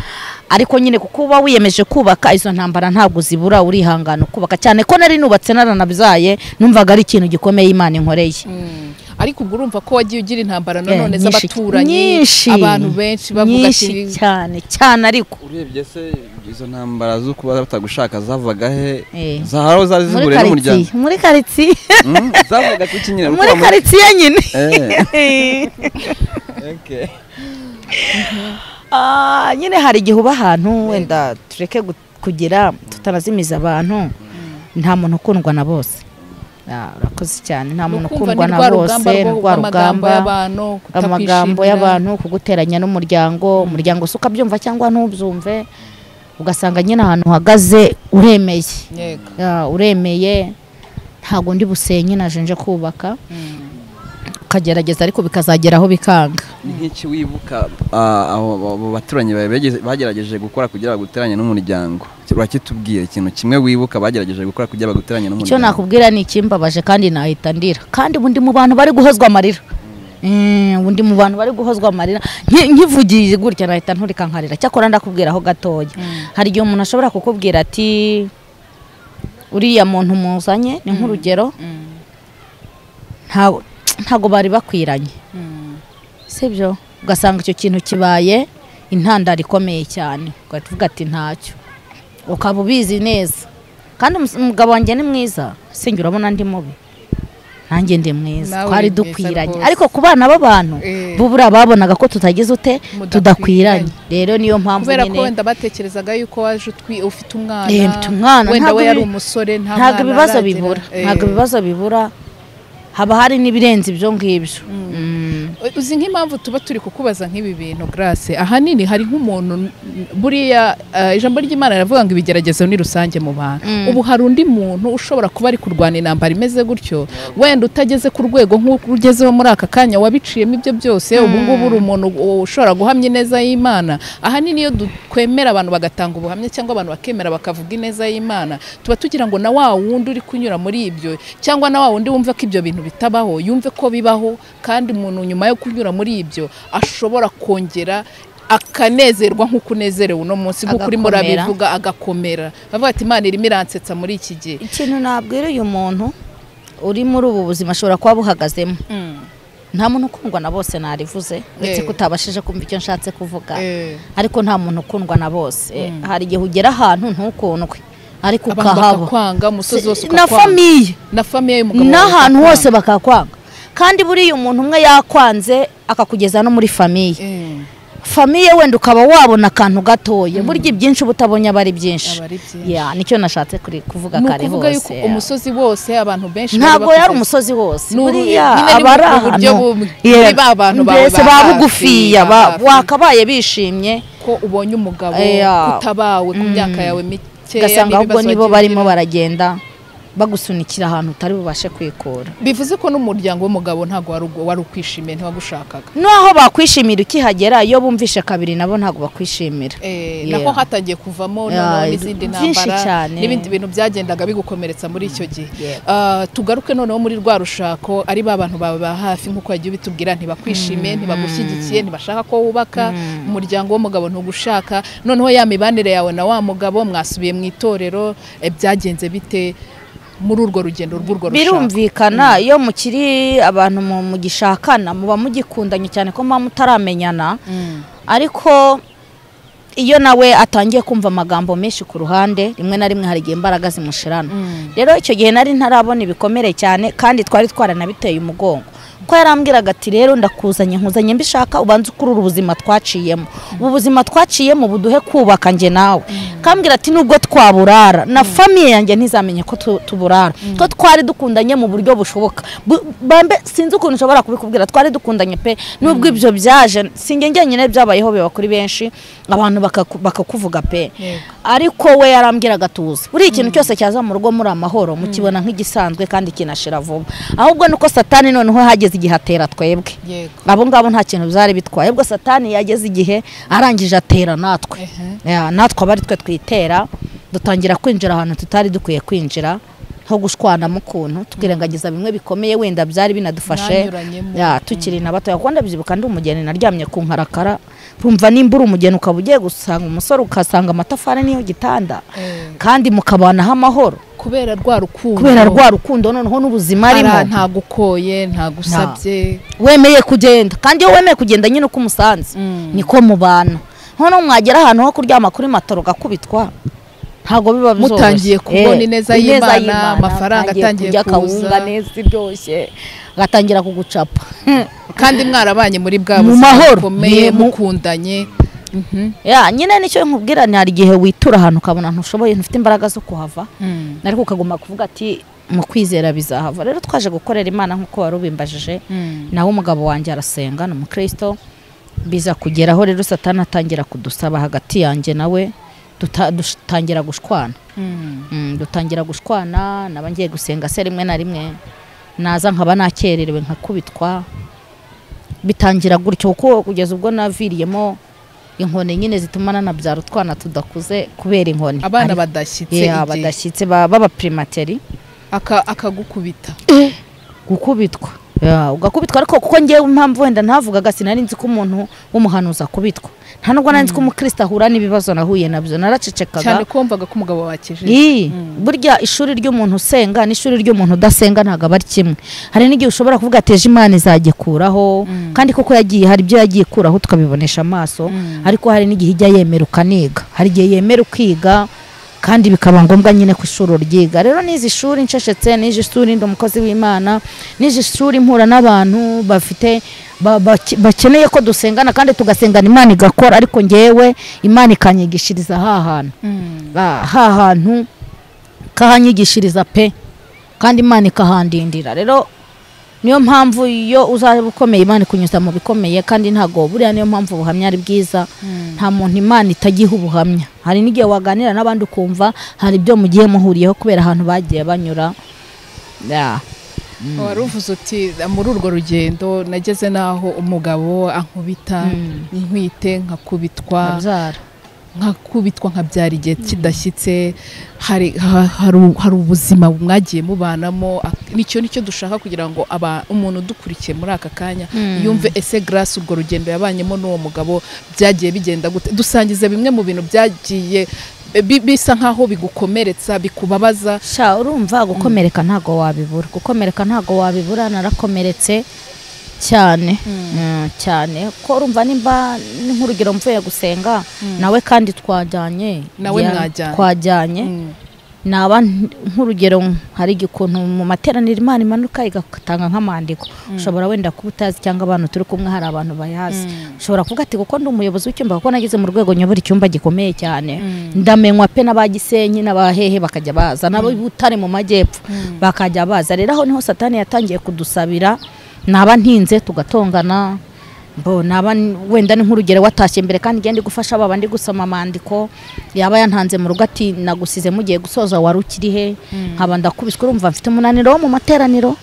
Ariko nyine kuko uba wiyemeje kubaka izo ntambara ntabwo zibura urihangana. Ukubaka cyane ko nari nubatse naranabyaye numvaga ari ikintu gikomeye imana inkoreye. Mm. Ariko ubwo urumva ko wagiye ugira intambara nanone Eh, nyinshi- z'abaturanyi nyinshi, abantu benshi bavuga nyinshi ati cyane cyane ariko. Urebye se izo ntambara zo kuba batagushaka zavaga he? Eh. zaharaho zari muri zihuriye n'umuryango? muri karitsiye. Mm, zavaga ku kinyine *laughs* muri karitsiye nyine. Eh. *laughs* Okay. Ah, nyine hari igihe uba ahantu wenda tureke kugira tutanazimiza abantu. Nta muntu ukundwa na bose. Urakoze cyane. Nta muntu ukundwa na bose rwa rugamba amagambo y'abantu kuguteranya n'umuryango. Umuryango si ukabyumva cyangwa ntubyumve ugasanga nyine ahantu uhagaze uremeye. Uremeye. Ntabwo ndi busenye naje nje kubaka. Mm. Ukagerageza ariko bikazageraho bikanga. Ni nk'iki wibuka abo baturanyi bagerageje gukora kugira baguteranye n'umuryango? Urakitubwira ikintu kimwe wibuka bagerageje gukora kugira baguteranye icyo n'umuryango? nakubwira ni ikimbabaje kandi nahita ndira. Kandi ubundi mu bantu bari guhozwa amarira. Mm, ubundi mu bantu bari guhozwa amarira. Nki- nkivugiye gutya nahita nturika nkarira. Cyakora ndakubwiraho gatoya. Hari igihe umuntu ashobora kukubwira ati uriya muntu muzanye ni nk'urugero. Nta- ntago bari bakwiranye. Mm. sibyo? Ugasanga icyo kintu kibaye intandaro ikomeye cyane. Ugahita uvuga ati ntacyo. Ukaba ubizi neza. Kandi umugabo wanjye ni mwiza. Sinjye urabona ndi mubi. Nanjye ndi mwiza. Twari dukwiranye. ariko ku bana b'abantu Eh. bo buriya babonaga ko tutagize ute tudakwiranye. Rero niyo mpamvu kubera ko nyine wenda batekerezaga yuko waje ufite umwana Eh, wenda ntabwo we yari umusore nta ntabwo ibibazo bibura. Eh. ntabwo ibibazo bibura. Haba hari n'ibirenze ibyo ngibyo. Mm. uzi nk'impamvu tuba turi kukubaza nk'ibi bintu Grace? Ahanini hari nk'umuntu buriya eh, ijambo ry'Imana riravuga ngo ibigeragezo ni rusange mu bantu. Mm. ubu hari undi muntu ushobora kuba ari kurwana intambara imeze gutyo? Wenda utageze ku rwego nk'uko ugezeho muri aka kanya wabiciyemo ibyo byose ubu ngubu uri umuntu ushobora guhamya ineza y'Imana. Ahanini iyo twemera abantu bagatanga ubuhamya cyangwa abantu bakemera bakavuga ineza y'Imana tuba tugira ngo na wa wundi uri kunyura muri ibyo cyangwa na wa wundi wumva ko ibyo bintu bitabaho yumve ko bibaho kandi umuntu nyuma yo kunyura muri ibyo ashobora kongera akanezerwa nk'uko unezerewe uno munsi. Nk'uko urimo urabivuga agakomera. Bavuga ati imana irimo iransetsa muri iki gihe. Ikintu nabwira uyu muntu uri muri ubu buzima ashobora kuba buhagazemo nta muntu ukundwa na bose narivuze uretse Eh. ko utabashije kumva icyo nshatse kuvuga. Eh. ariko nta muntu ukundwa na bose. Hari igihe ugera ahantu ntukundwe ariko ukahaba na famiye n'ahantu hose bakakwanga. Kandi buriya umuntu umwe yakwanze akakugeza no muri famiye Eh, famiye wenda ukaba wabona akantu gatoya burya ibyinshi uba utabonye aba ari byinshi. Nicyo nashatse kuvuga kare hose umusozi wose abantu benshi ntabwo yari umusozi wose. Buriya aba ari ahantu. mbese ba bugufiya wakabaye bishimye. Ko ubonye umugabo utabawe ku myaka yawe mikeya ugasanga ahubwo nibo barimo baragenda. Bagusunikira ahantu utari bubashe kwikura. Bivuze ko n'umuryango w'umugabo ntabwo wari ukwishimiye ntiwagushakaga. Naho bakwishimira ukihagera iyo bumvishe kabiri nabo ntabwo bakwishimira. Eh, naho hatangiye kuvamo n'izindi ntambara n'ibindi bintu byagendaga bigukomeretsa muri icyo gihe. Ah, tugaruke noneho muri rwa rushako ari ba bantu bawe ba hafi nk'uko wagiye ubitubwira ntibakwishimiye ntibagushyigikiye ntibashaka ko wubaka. Umuryango w'umugabo ntugushaka. Noneho ya mibanire yawe na wa mugabo mwasubiye mu itorero eh, byagenze bite? Muri urwo rugendo rw'urwo rushako birumvikana iyo mukiri abantu mu- mugishakana muba mugikundanye cyane ko muba mutaramenyana Mm. ariko iyo nawe atangiye kumva amagambo menshi ku ruhande rimwe na rimwe hari igihe imbaraga zimushirana. Mm. rero icyo gihe nari ntarabona ibikomere cyane kandi twari twaranabiteye umugongo. Ko yarambwiraga ati rero ndakuzanye nkuzanye mbishaka ubanze ukurura ubuzima twaciyemo. Ubu buzima twaciyemo buduhe kubaka njye nawe. Kambwira ati nubwo twaburara na famiye yanjye ntizamenye ko tu- tuburara. Ko twari dukundanye mu buryo bushoboka. Sinzi ukuntu ushobora kubikubwira twari dukundanye pe. Nubwo ibyo byaje sinjye njyenyine byabayeho biba kuri benshi abantu bakaku- bakakuvuga pe. Ariko we yarambwiraga tuzi buri ikintu cyose cyaza mu rugo muri amahoro mukibona nk'igisanzwe kandi kinashira vuba. Ahubwo nuko satani noneho hageze igihe atera twebwe. Abo ngabo nta kintu byari bitwaye ubwo satani yageze igihe arangije atera natwe. Natwe aba ari twe twitera dutangira kwinjira ahantu tutari dukwiye kwinjira nko gushwanamo ukuntu tukirengagiza bimwe bikomeye wenda byari binadufashe. Tukiri na batoya. Kuko ndabyibuka ndi umugeni naryamye ku nkarakara bumva nimba uri umugeni ukaba ugiye gusanga umusore ukasanga amatafari niyo gitanda. Eh, kandi mukabanaho amahoro. Kubera rwa rukundo. Kubera rwa rukundo noneho n'ubuzima arimo. ntagukoye ntagusabye. Wemeye kugenda. Kandi iyo wemeye kugenda nyine uko umusanze Mm. niko mubana. Noneho mwagera ahantu ho kuryama kuri matoro ugakubitwa ntabwo biba byoroshye Mutangiye kubona Eh, ineza y'Imana, amafaranga atangiye kuza. akawunga neza iryoshye. Agatangira kugucapa. *laughs* Kandi mwarabanye muri bwa buzima bukomeye Mu- mukundanye. Mhm. ya nyine ni cyo nkubwira ni hari igihe witura ahantu ukabona ntushoboye ntufite imbaraga zo kuhava. Mm. ariko ukagomba kuvuga ati mu kwizera bizahava. Rero twaje gukorera imana nk'uko wari ubimbajije. Mm. nawe umugabo wanjye arasenga ni umukristo. Biza kugeraho rero satani atangira kudusaba hagati yanjye nawe duta- dutangira gushwana. Mm. Mm, dutangira gushwana naba ngiye gusenga se rimwe na rimwe. Naza nkaba nakererewe nkakubitwa. Bitangira gutyo kuko kugeza ubwo naviriyemo inkoni nyine zituma nanabyara utwana tudakuze kubera inkoni. Abana badashyitse badashyitse ba- b'abapirimateri aka- akagukubita. Gukubitwa. Ya, ugakubitwa ariko kuko ngewe impamvu wenda ntavugaga sinari nzi ko umuntu w'umuhanuzi akubitwa. Nta nubwo nari nzi ko umukristo ahura n'ibibazo nahuye na byo naracecekaga. Cyane ko wumvaga ko umugabo wakijije Ii, burya ishuri ry'umuntu usenga n'ishuri ry'umuntu udasenga ntabwo aba ari kimwe. Hari n'igihe ushobora kuvuga ati ejo imana izagikuraho kandi koko yagiye hari ibyo yagiye ikuraho tukabibonesha amaso. Ariko hari n'igihe ijya yemera ukaniga hari igihe yemera ukiga kandi bikaba ngombwa nyine ku ishuri uryiga rero n'izi shuri nsheshetse n'izi shuri ndi umukozi w'imana n'izi shuri mpura n'abantu bafite ba- bake- bakeneye ko dusengana kandi tugasengana imana igakora. Ariko ngewe imana ikanyigishiriza ha hantu. Ha hantu kahanyigishiriza pe kandi imana ikahandindira rero niyo mpamvu iyo uzaba ukomeye imana ikunyuza mu bikomeye kandi ntabwo buriya niyo mpamvu ubuhamya ari bwiza. Nta muntu imana itagiha ubuhamya. Hari n'igihe waganira n'abandi ukumva hari ibyo mugiye muhuriyeho kubera ahantu bagiye banyura. Ya. wari uvuze uti muri urwo rugendo nageze n'aho umugabo ankubita nkwite nkakubitwa. Nkakubitwa nkabyara igihe kidashyitse hari ha- hari- hari ubuzima mwagiye mubanamo ni cyo ni cyo dushaka kugira ngo umuntu udukurikiye muri aka kanya yumve ese grace urwo rugendo yabanyemo n'uwo mugabo byagiye bigenda gute? Dusangize bimwe mu bintu byagiye bi- bisa nk'aho bigukomeretsa bikubabaza. Urumva gukomereka ntago wabibura. Gukomereka ntago wabibura narakomeretse. Cyane. Mm, cyane. Ko urumva nimba ni nk'urugero mvuye gusenga nawe kandi twajyanye. Nawe ya- mwajyanye. twajyanye. Mm. naba nk'urugero hari igikuntu mu materaniro imana imanuka igatanga nk'amandiko. Ushobora wenda kuba utazi cyangwa abantu turi kumwe hari abantu bayazi. Ushobora kuvuga ati kuko ndi umuyobozi w'icyumba kuko nageze mu rwego nyobora icyumba gikomeye cyane. Ndamenywa pe n'abagisenyi n'abahehe bakajya baza. N'ab'ibutare mu majyepfo. Bakajya baza. Rero aho ni ho satani yatangiye kudusabira naba ntinze tugatongana. Bo, naba wenda ni nk'urugero watashye mbere kandi igenda gufasha baba ndi gusoma amandiko. Yaba yantanze mu rugo ati nagusize mugiye gusoza wari ukiri he? Nkaba ndakubiswe urumva mfite umunaniro wo mu materaniro.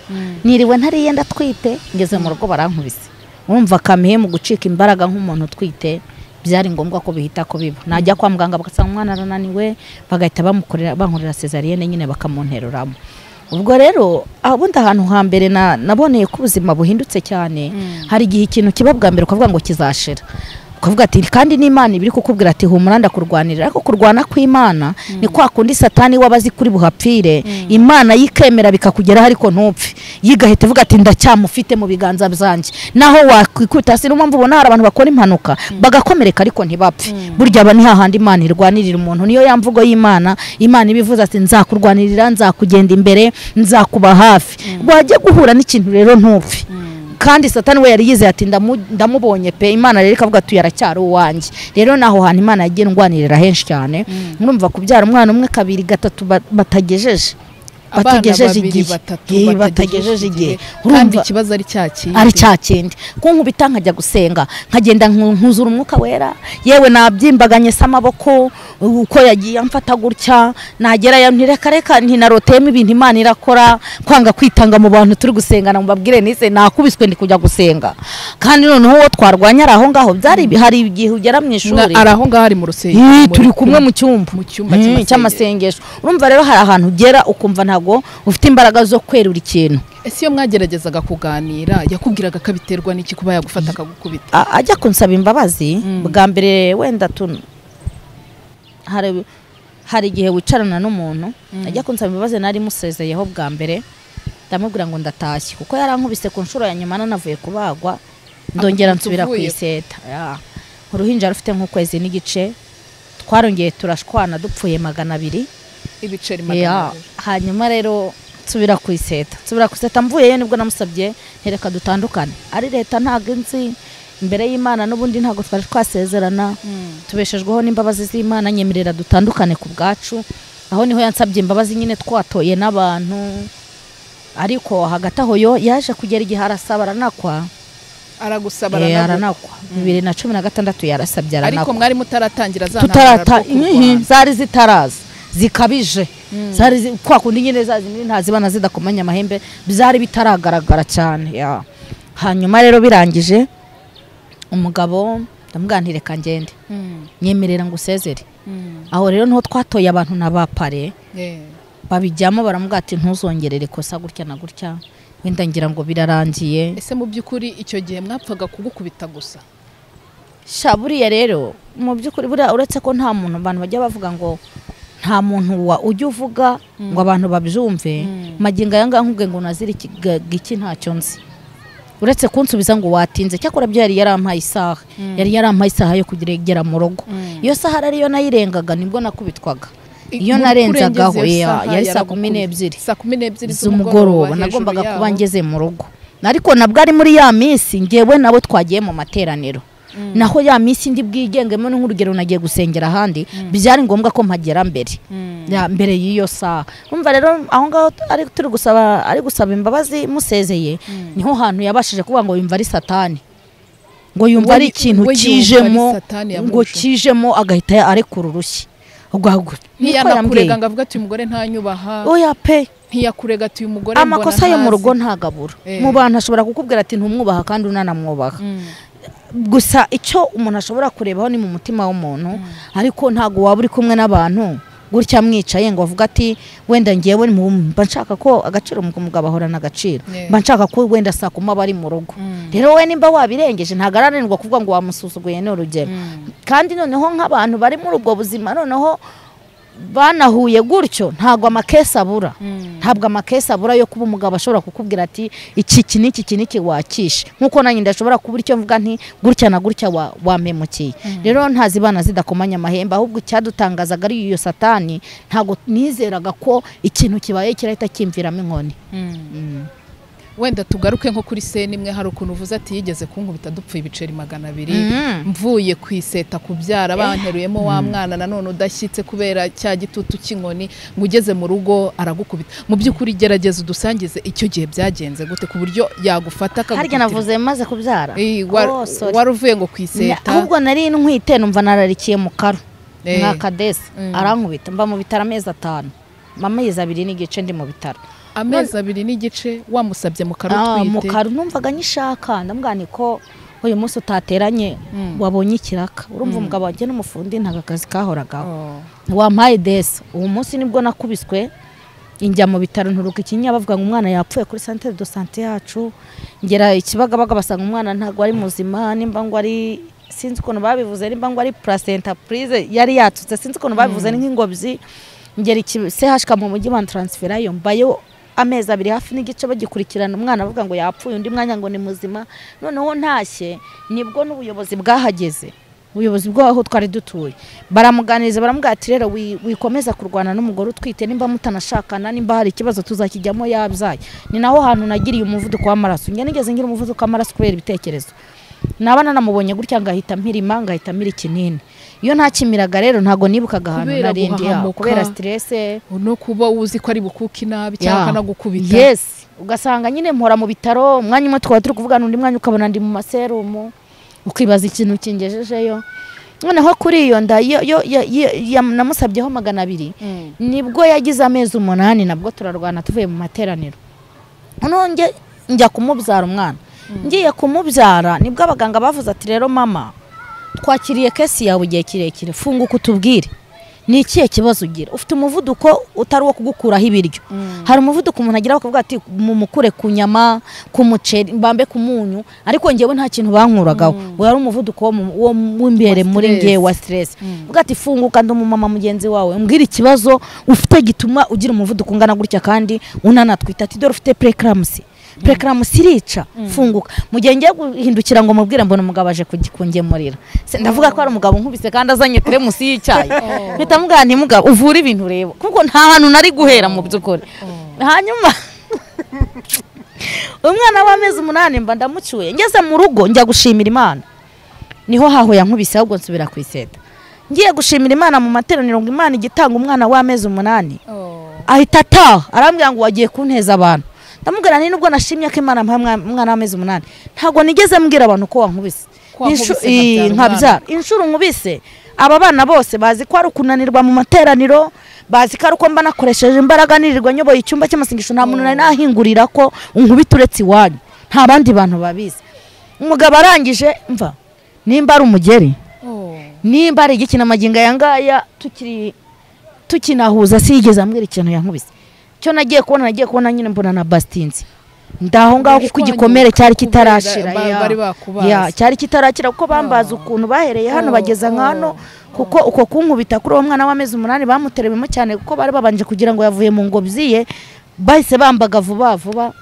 Niriwe ntariye ndatwite ngeze mu rugo barankubise. Urumva kamihe mu gucika imbaraga nk'umuntu utwite byari ngombwa ko bihita ko biba. Najya kwa muganga bagasanga umwana arananiwe bagahita bamukorera bankorera cesarienne nyine bakamunteruramo ubwo rero ubundi ahantu hambere na- naboneye ko ubuzima buhindutse cyane. Hari igihe ikintu kiba bwa mbere ukavuga ngo kizashira. Ukavuga ati kandi n'imana iba iri kukubwira ati humura ndakurwanirira. Ariko kurwana kw'imana ni kwa kundi satani waba azi kuri buhapfire. Imana yikemera bikakugeraho ariko ntupfe. Yigahita ivuga ati ndacyamufite mu biganza byanjye. Naho wakwikubita si niyo mpamvu ubona hari abantu bakora impanuka bagakomereka ariko ntibapfe. Burya aba ni hahandi imana irwanirira umuntu. Niyo ya mvugo y'imana imana iba ivuze ati nzakurwanirira nzakugenda imbere nzakuba hafi. Wajya guhura n'ikintu rero ntupfe. Kandi satani we yari yizeye ati ndamu- ndamubonye pe imana rero ikavuga ati yaracyari uwanjye rero naho hantu imana yagiye ndwanirira henshi cyane. Murumva kubyara umwana umwe kabiri gatatu ba- batagejeje. Batagejeje igihe. batagejeje igihe. kandi ikibazo ari cya kindi. Ari cya kindi. Kunkubita nkajya gusenga. Nkagenda nku- nkuzura umwuka wera. Yewe nabyimbaganye se amaboko uko yagiye amfata gutya. Nagerayo ntireka reka ntinaroteyemo ibintu imana irakora. Kwanga kwitanga mu bantu turi gusengana ngo mbabwire nise nakubiswe ndi kujya gusenga. Kandi noneho uwo twarwanya ari aho ngaho. Byari hari igihe ugera mu ishuri. Ari aho ngaho ari mu rusengero. Turi kumwe mu cyumba. Mu cyumba cy'amasengesho. cy'amasengesho. Urumva rero hari ahantu ugera ukumva ntabwo ufite imbaraga zo kwerura ikintu. Ese iyo mwageragezaga kuganira yakubwiraga ko abiterwa n'iki kuba yagufata akagukubita? Ajya kunsaba imbabazi bwa mbere wenda tu hari igihe wicarana n'umuntu ajya kunsaba imbabazi nari musezeyeho bwa mbere ndamubwira ngo ndatashye kuko yarankubise ku nshuro ya nyuma nanavuye kubagwa ndongera nsubira ku iseta. Uruhinja rufite nk'ukwezi n'igice twarongeye turashwana dupfuye magana abiri ibiceri magana abiri. Hanyuma rero nsubira ku iseta. Nsubira ku iseta mvuyeyo ni bwo namusabye ntereka dutandukane. Ari leta ntabwo nzi imbere y'imana n'ubundi ntabwo twari twasezerana. Tubeshejweho n'imbabazi z'imana nyemerera dutandukane ku bwacu. Aho ni ho yansabye imbabazi nyine twatoye n'abantu. Ariko hagati aho yo yaje kugera igihe arasaba aranakwa aragusaba Eh, aranagura. aranakwa. Bibiri na cumi na gatandatu yarasabye ariko aranakwa mwari mutaratangira za zari zitaraza. Zikabije. Kwa kundi nyine za zindi ntazibana zidakomanya amahembe byari bitaragaragara cyane ya. hanyuma rero birangije umugabo ndamubwira nti reka ngende. Mm, nyemerera ngo usezere mm, aho rero ni ho twatoye abantu na ba pare yeah. babijyamo baramubwira ati ntuzongerere ikosa gutya na gutya wenda ngira ngo birarangiye. Ese mu by'ukuri icyo gihe mwapfaga kugukubita gusa? Buriya rero mu by'ukuri buriya uretse ko nta muntu abantu bajya bavuga ngo nta muntu wa ujya uvuga ngo abantu babyumve. Magingo aya ngaya nkubwe ngo nazira iki ntacyo nzi. Uretse kunsubiza ngo watinze. Cyakora byo yari yarampaye isaha. Yari yarampaye isaha yo kugera mu rugo. Iyo saha rero iyo nayirengaga ni bwo nakubitwaga. Iyo narenzagaho yari saa kumi n'ebyiri z'umugoroba nagombaga kuba ngeze mu rugo. Ariko nabwo ari muri ya minsi ngewe nabo twagiye mu materaniro. Naho ya minsi ndi bwigengemo nk'urugero nagiye gusengera ahandi byari ngombwa ko mpagera mbere. Ya, mbere y'iyo saha. Umva rero aho ngaho ari turi gusaba ari gusaba imbabazi musezeye. Niho hantu yabashije kuvuga ngo yumva ari satani. Ngo yumva ari ikintu kijemo ngo kijemo agahita arekura urushyi. Ntiyanakurega yambwiye ngo avuga ati uyu mugore ntanyubaha. Oya pe. Ntiyakurega ati uyu mugore amakosa yo mu ntazi." rugo ntagabura. Eh. mu bantu ashobora kukubwira ati ntumwubaha kandi unanamwubaha. Mm. Gusa icyo umuntu ashobora kurebaho ni mu mutima w'umuntu ariko ntabwo waba uri kumwe n'abantu gutya mwicaye ngo avuga ati wenda ngewe mba nshaka ko agaciro mu mugabo ahorana agaciro. Mba nshaka ko wenda saa kuma aba ari mu rugo. Mm. rero we nimba wabirengeje ntabwo arananirwa kuvuga ngo wamusuzuguye ni urugero. Mm. kandi noneho nk'abantu bari muri ubwo buzima noneho banahuye gutyo ntabwo amakesi abura. Mm. ntabwo amakesi abura yo kuba umugabo ashobora kukubwira ati iki iki n'iki iki n'iki wakishe. Nk'uko nanjye ndashobora kubura icyo mvuga nti gutya na gutya wa- wampemukiye rero ntazibana zidakomanya amahembe ahubwo icyadutangazaga ari iyo satani ntabwo nizeraga ko ikintu kibaye kirahita kimviramo inkoni. Mm. Wenda tugaruke nko kuri seni imwe hari ukuntu uvuze ati yigeze kunkubita dupfuye ibiceri magana abiri Mm. mvuye ku iseta kubyara banteruyemo wa mwana nanone udashyitse kubera cya gitutu cy'inkoni ngo ugeze mu rugo aragukubita. Mu by'ukuri gerageza udusangize icyo gihe byagenze gute? Ku buryo yagufata harya akagukubitira navuze maze kubyara? Eh, Oh, wari uvuye ngo ku iseta. ahubwo nari ntwite numva nararikiye mu karo Eh. nka kadesi Mm. arankubita. Mba mu bitaro amezi atanu. Amezi abiri n'igice ndi mu bitaro. Amezi abiri n'igice wamusabye mu karo Ah, numvaga nyishaka ndamubwira ko uyu munsi utateranye Mm. wabonye ikiraka. Urumva umugabo wanjye n'umufundi ntabwo akazi kahoragaho Oh. wampaye desi uwo munsi ni bwo nakubiswe njya mu bitaro nturuka ikinya bavuga ngo umwana yapfuye kuri santere do sante yacu. Ngera ikibagabaga basanga umwana ntabwo ari muzima nimba ngo ari sinzi ukuntu babivuze nimba ngo ari placenta prise yari yatutse sinzi ukuntu babivuze ni nk'ingobyi. Ngera iki sehashika mu mujyi bantaransiferayo mbayo amezi abiri hafi n'igice bagikurikirana umwana avuga ngo yapfuye undi mwanya ngo ni muzima. Noneho ntashye ni bwo n'ubuyobozi bwahageze. Ubuyobozi bw'aho twari dutuye. Baramuganiriza baramubwira ati rero wi- wikomeza kurwana n'umugore utwite nimba mutanashakana nimba hari ikibazo tuzakijyamo yabyaye. Ni naho hantu nagiriye umuvuduko w'amaraso. Njye nigeze ngira umuvuduko w'amaraso kubera ibitekerezo. Naba nanamubonye gutya ngahita mpirima ngahita mpira ikinini. Iyo ntakimiraga rero ntabwo nibukaga ahantu narindi yaho kubera siterese no kuba uzi ko ari bukuke nabi Ya. cyangwa akanagukubita yes. Ugasanga nyine mpora mu bitaro umwanya umwe twaba turi kuvugana undi mwanya ukabona ndi mu maserumu. Ukibaza ikintu kingejejeyo. Noneho kuri iyo nda namusabyeho magana abiri. Mm. ni bwo yagize amezi umunani nabwo turarwana tuvuye mu materaniro. Njya kumubyara umwana. Ngiye kumubyara. Nibwo abaganga bavuze ati rero mama twakiriye kesi yawe igihe kirekire. Funguka utubwire ni ikihe kibazo ugira? Ufite umuvuduko utari uwo kugukuraho ibiryo. Hari umuvuduko umuntu agira bakavuga ati mumukure ku nyama ku muceri mbambe ku munyu. Ariko ngewe nta kintu bankuragaho. We ari umuvuduko wo mu- wo mu imbere Wa muri ngewe wa stress. Uvuga ati funguka ndi umumama mugenzi wawe. Mbwira ikibazo ufite gituma ugira umuvuduko ungana gutya kandi unanatwita. Ati dore ufite preeclampsia. Preeclampsia irica funguka. Mu gihe ngiye guhindukira ngo mubwire mbona umugabo aje kungemurira ndavuga ko ari umugabo nkubise kandi azanye teremusi y'icyayi *laughs* mpita mubwira nti mugabo uvura ibintu ureba kuko nta hantu nari guhera mu by'ukuri. Hanyuma *laughs* umwana w'amezi umunani mba ndamucyuye ngeze mu rugo njya gushimira imana. Niho haho yankubise ahubwo nsubira ku iseta. Ngiye gushimira imana mu materaniro ngo imana igitanga umwana w'amezi umunani. Oh. ahita ataha. Arambwira ngo wagiye kunteza abantu. Ndamubwira ni nubwo nashimye ko imana umwana w'amezi umunani ntabwo nigeze mbwira abantu ko wankubise nkabyara. Inshuro nkubise aba bana bose bazi ko ari ukunanirwa mu materaniro bazi ko ari uko mba nakoresheje imbaraga nirirwa nyoboye icyumba cy'amasengesho nta muntu nari nahingurira ko unkubita uretse iwanyu. Nta bandi bantu babizi. Umugabo arangije mva nimba ari umugeri Oh. nimba ari igikina amagingo aya ngaya tukinahuza siyigeze ambwira ikintu yankubise cyo nagiye kubona nagiye kubona nyine mbona na basitinzi ndaho ngaho kuko igikomere cyari kitarashira cyari kitarakira kuko bambaza ukuntu bahereye hano Oh, bageza nka hano oh. kuko uko kunkubita kuri uwo mwana w'amezi umunani bamuterebemo cyane kuko bari babanje kugira ngo yavuye mu ngobyi ye bahise bambaga vuba vuba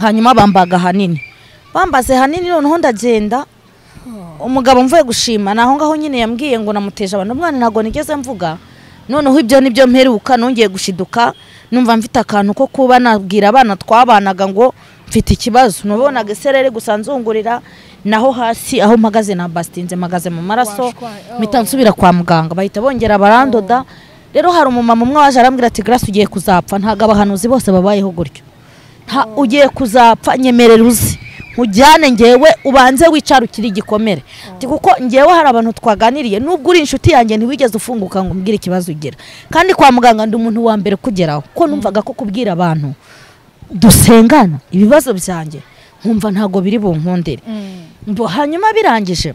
hanyuma bambaga hanini bambaze hanini noneho ndagenda. Umugabo mvuye gushima ni aho ngaho nyine yambwiye ngo namuteje abantu. Umwana ntabwo nigeze mvuga. Noneho ibyo ni byo mperuka nongeye gushiduka. Numva mfite akantu ko kuba nabwira abana twabanaga ngo mfite ikibazo. Nubonaga isereri gusa nzungurira naho hasi aho mpagaze na basitinze mpagaze mu maraso oh. mpita nsubira kwa muganga. Bahita bongera barandoda. Rero hari umumama umwe waje arambwira ati grace ugiye kuzapfa. Ntabwo abahanuzi bose babayeho gutyo. Nta ugiye kuzapfa nyemerera uzi nkujyane ngewe ubanze wicare ukiri igikomere kuko ngewe hari abantu twaganiriye nubwo uri inshuti yanjye ntiwigeze ufunguka ngo umbwire ikibazo ugira. Kandi kwa muganga ndi umuntu wa mbere kugeraho. Ko numvaga ko kubwira abantu dusengana. Ibibazo byanjye nkumva ntabwo biri bunkundire. Mbo hanyuma birangije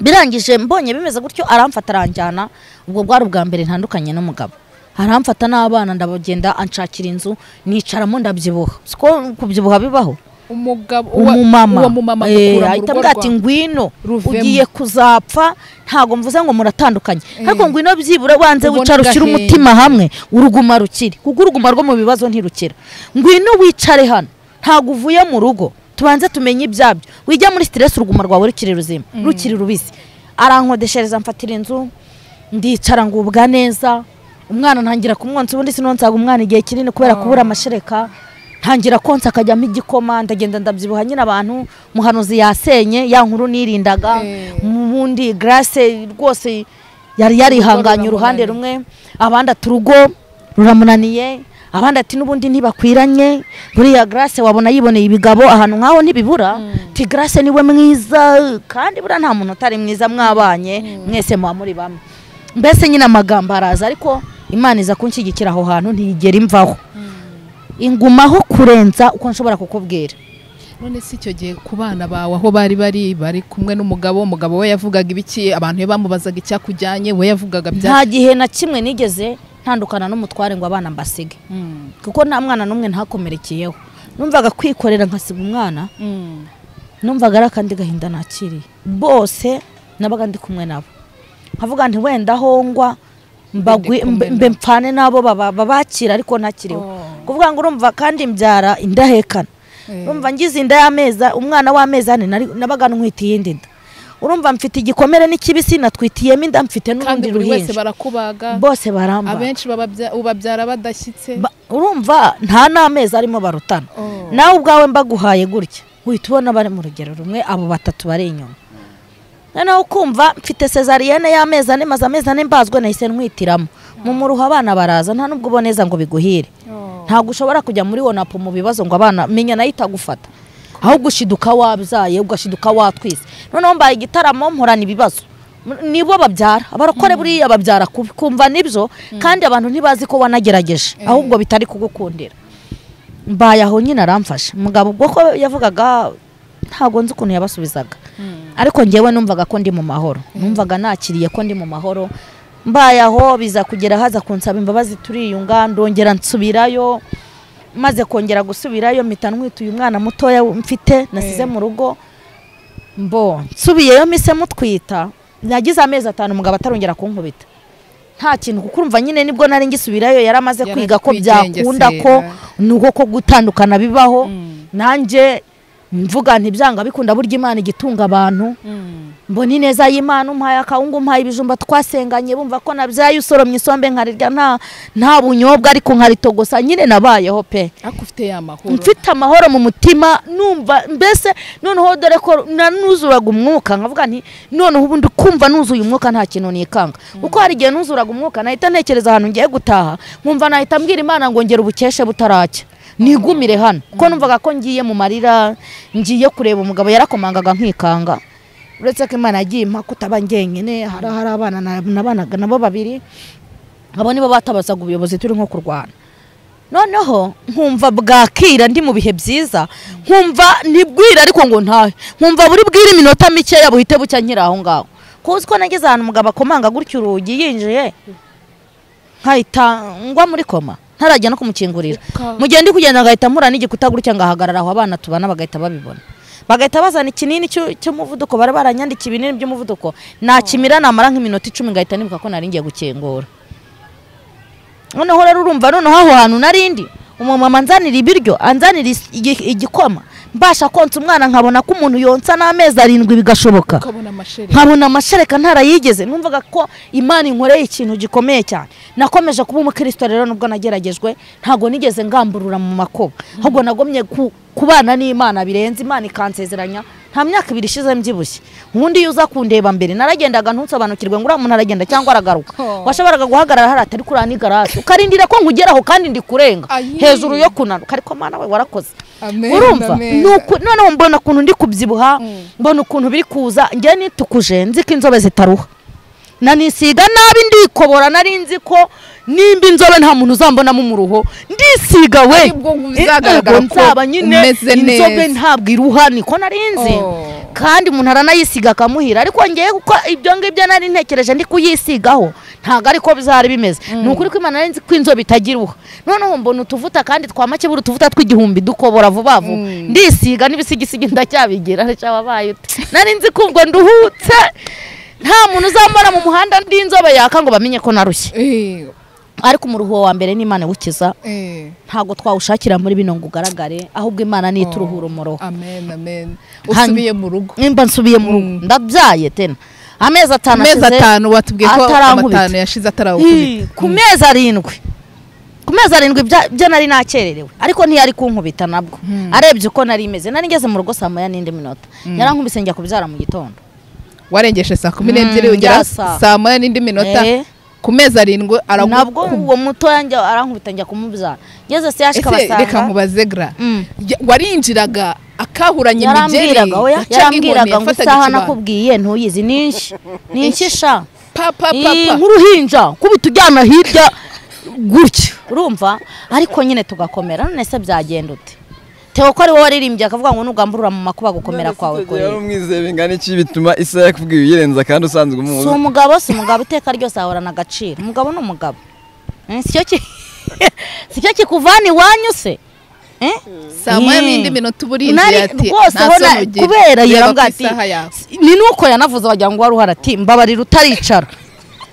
birangije mbonye bimeze gutyo aramfata aranjyana. Ubwo bwari ubwa mbere ntandukanye n'umugabo. Aramfata n'abana ndabagenda anshakira inzu nicaramo ndabyibuha. Siko kubyibuha bibaho? Umugabo umumama. uwo mumama Eh, ahita ambwira ati ngwino ugiye kuzapfa ntabwo mvuze ngo muratandukanye. Eh. ariko ngwino byibura wanze wicara ushyire umutima hamwe uruguma rukiri kuko uruguma rwo mu bibazo ntirukira. Ngwino wicare hano. Ntabwo uvuye mu rugo. Tubanze tumenye ibyabyo. Wijya muri siteresi uruguma rwawe rukiri ruzima rukiri rubisi. Arankodeshereza mfatira inzu ndicara ngubwa neza. Umwana ntangira kumwonsa ubundi sinonsaga umwana igihe kinini kubera kubura amashereka. Ntangira konsa akajyamo igikoma ndagenda ndabyibuha nyine abantu muhanuzi yasenye ya nkuru nirindaga Eh. ubundi grace rwose yari yarihanganye uruhande rumwe abandi ati urugo ruramunaniye abandi ati n'ubundi ntibakwiranye buriya grace wabona yiboneye ibigabo ahantu nk'aho ntibibura ti grace ni we mwiza kandi buriya nta muntu utari mwiza mwabanye mwese muba muri bamwe. Mbese nyine amagambo araza ariko imana iza kunshyigikira aho hantu ntiyigera imvaho. Ingumaho kurenza uko nshobora kukubwira. None si icyo gihe ku bana bawe aho bari bari bari kumwe n'umugabo umugabo we yavugaga ibiki abantu iyo bamubazaga icyakujyanye we yavugaga bya nta gihe na kimwe nigeze ntandukana n'umutware ngo abana mbasige. Mm, kuko nta mwana n'umwe ntakomerekeyeho. Numvaga kwikorera nkasiga umwana. Mm. numvaga ari akandi gahinda nakiriye. Bose nabaga ndi kumwe nabo. Nkavuga nti wenda aho ngwa mbe mpfane n'abo baba- babakira ariko ntakiriho. Oh. Kuvuga ngo urumva kandi mbyara indahekana. Eh. urumva ngize inda y'ameza umwana w'amezi ane nabaga ntwite iyindi nda. Urumva mfite igikomere n'ikibisi natwitiyemo inda mfite kandi n'urundi buri wese ruhinja. barakubaga. Bose baramba. Abenshi ubabyara badashyitse. Ba- urumva nta n'amezi arimo barutana. Oh. nawe ubwawe mbaguhaye gutya. Uhita ubona bari mu rugero rumwe abo batatu bari inyuma. Noneho ukumva mfite sezariyene y'amezi ane maze amezi ane mbazwe nahise ntwitiramo. Mu muruho abana baraza nta n'ubwo uboneza ngo biguhire. Oh. Ntabwo ushobora kujya muri wonapu mu bibazo ngo abana menya na yo itagufata. Ahubwo ushiduka wabyaye ugashiduka watwise. Noneho mbaye igitaramo mporana ibibazo. Nibo babyara abarokore buriya babyara kumva ni byo kandi abantu ntibazi ko wanagerageje Eh. ahubwo bitari kugukundira. Mbaye aho nyine aramfasha. Umugabo ubwo ko yavugaga ntabwo nzi ukuntu yabasubizaga. Mm. ariko ngewe numvaga ko ndi mu mahoro. Numvaga nakiriye ko ndi mu mahoro mbaye aho biza kugera haza kunsaba imbabazi turiyunga ndongera nsubirayo maze kongera gusubirayo mpita ntwite uyu mwana mutoya mfite nasize Eh. mu rugo mbo nsubiyeyo mise mutwita nagize amezi atanu umugabo atarongera kunkubita nta kintu kuko urumva nyine ni bwo nari ngisubirayo yari amaze kwiga ko byakunda ko nuko ko gutandukana bibaho Mm. nanjye mvuga ntibyanga bikunda burya imana igitunga abantu. Mm. mbona ineza y'imana umpaye akawunga umpaye ibijumba twasenganye bumva ko nabyaye usoromye isombe nkarirya nta nta bunyobwa ariko nkaritogosa nyine nabayeho pe. Mfite amahoro mu mutima numva mbese noneho dore ko nanuzuraga umwuka nkavuga nti noneho ubu ndi kumva nuzuye umwuka nta kintu nikanga. Kuko hari igihe nuzuraga umwuka nahita ntekereza ahantu ngiye gutaha nkumva nahita mbwira imana ngo ngera ubukeshe butaracya nigumire hano. Kuko numvaga ko ngiye mu marira ngiye kureba umugabo yarakomangaga nkikanga. Uretse ko imana yagiye impa kutaba njyenyine hari hari abana na- nabanaga nabo babiri abo nibo batabazaga ubuyobozi turi nko kurwana. Noneho nkumva bwakira ndi mu bihe byiza nkumva ntibwira ariko ngo ntahe nkumva buri bwire iminota mikeya buhite bucya nkiri aho ngaho. Kuzi ko nageze ahantu umugabo akomanga gutya urugi yinjiye nkahita ngwa muri koma. Ntarajya no kumukingurira mu gihe ndi kugenda ngahita mpura n'igikuta gutya ngahagarara aho abana tubana bagahita babibona. Bagahita bazana ikinini cy'u- cy'umuvuduko bari baranyandikiye ibinini by'umuvuduko. Nakimira namara nk'iminota icumi ngahita nibuka ko nari ngiye gukingura. Noneho rero urumva noneho aho hantu narindi umumama anzanira ibiryo anzanira igikoma. Mbasha konsa umwana nkabona ko umuntu yonsa n'amezi arindwi bigashoboka. Nkabona amashereka. Ntarayigeze. Numvaga ko imana inkoreye ikintu gikomeye cyane. Nakomeje kuba umukristo rero nubwo nageragejwe ntabwo nigeze ngamburura mu makuba. Ahubwo nagomye ku- kubana n'imana birenze imana ikansezeranya nta myaka ibiri ishize mbyibushye ubundi iyo uza kundeba mbere naragendaga ntusobanukirwe ngo uriya muntu aragenda cyangwa aragaruka. Oh. washoboraga guhagarara hariya atari kuri n'igarasi ukarindira ko nkugeraho kandi ndi kurenga hejuru yo kunanuka ariko mana we warakoze. Urumva? noneho mbona ukuntu ndi kubyibuha mbona ukuntu biri kuza njye nitukuje nzi ko inzobe zitaruha. Nanisiga nabi ndikobora nari nzi ko nimba inzobe nta muntu uzambonamo umuruho. Ndisiga we. Ego, ko nzaba nyine inzobe ntabwo iruha niko nari nzi. Oh. kandi umuntu aranayisiga akamuhira. Ariko ngewe kuko ibyo ngibyo nari ntekereje ndi kuyisigaho ntabwo ariko bizari bimeze. Ni ukuri ko imana nzi ko inzobe itagira uha. Noneho mbona utuvuta kandi twa make buri utuvuta tw'igihumbi dukobora vuba vuba Mm. ndisiga n'ibisigisigi ndacyabigira. Ute? Nari nzi ko ubwo nduhutse. Nta muntu uzambona mu muhanda ndi inzobe yaka ngo bamenye ko narushye. Eh, ariko umuruho wa mbere n'imana iwukiza eh. ntabwo twawushakira muri bino ngo ugaragare ahubwo imana niyo ituruhura umuruho amen amen. Usubiye mu rugo. Nimba nsubiye mu rugo. Mm. ndabyaye tena. Amezi atanu amezi atanu watubwiye ko amatanu yashize atarawukubita. Ku mezi arindwi. Ku mezi arindwi byo nari nakererewe. Ariko ntiyari kunkubita nabwo. Arebye uko nari imeze nari ngeze mu rugo saa moya n'indi minota. Yarankubise njya kubyara mu gitondo. Warengeshe saa kumi Mm, n'ebyiri ugera ya saa. moya n'indi minota Eh. ku mezi arindwi nabwo uwo mutoya njya arankubita njya kumubyara ngeze se yashika ese reka nkubaze gra Mm. Warinjiraga akahuranye imigeri yarambwiraga ngo isaha nakubwiye ntuyizi. Ninshi ninshi sha nk'uruhinja. Kubita ujyana hirya gutya. Urumva? Ariko nyine tugakomera none se byagenda ute? Tewo ko ari wowe waririmbye akavuga ngo nugamburura mu makuba gukomera kwawe kuri. rero umwizeye bingana iki bituma isaha yakubwiye uyirenza kandi usanzwe si umuzi umugabo si umugabo iteka ryose ahorana agaciro. Umugabo ni umugabo Eh, si cyo ki- *laughs* si cyo kikuvana iwanyu se? Eh? saa moya Eh. n'indi minota uba urinjiye Nari- ati rwose nta kubera yawe. Ni nuko yanavuze wagira ngo wari uhari ati mbabarira utaricara.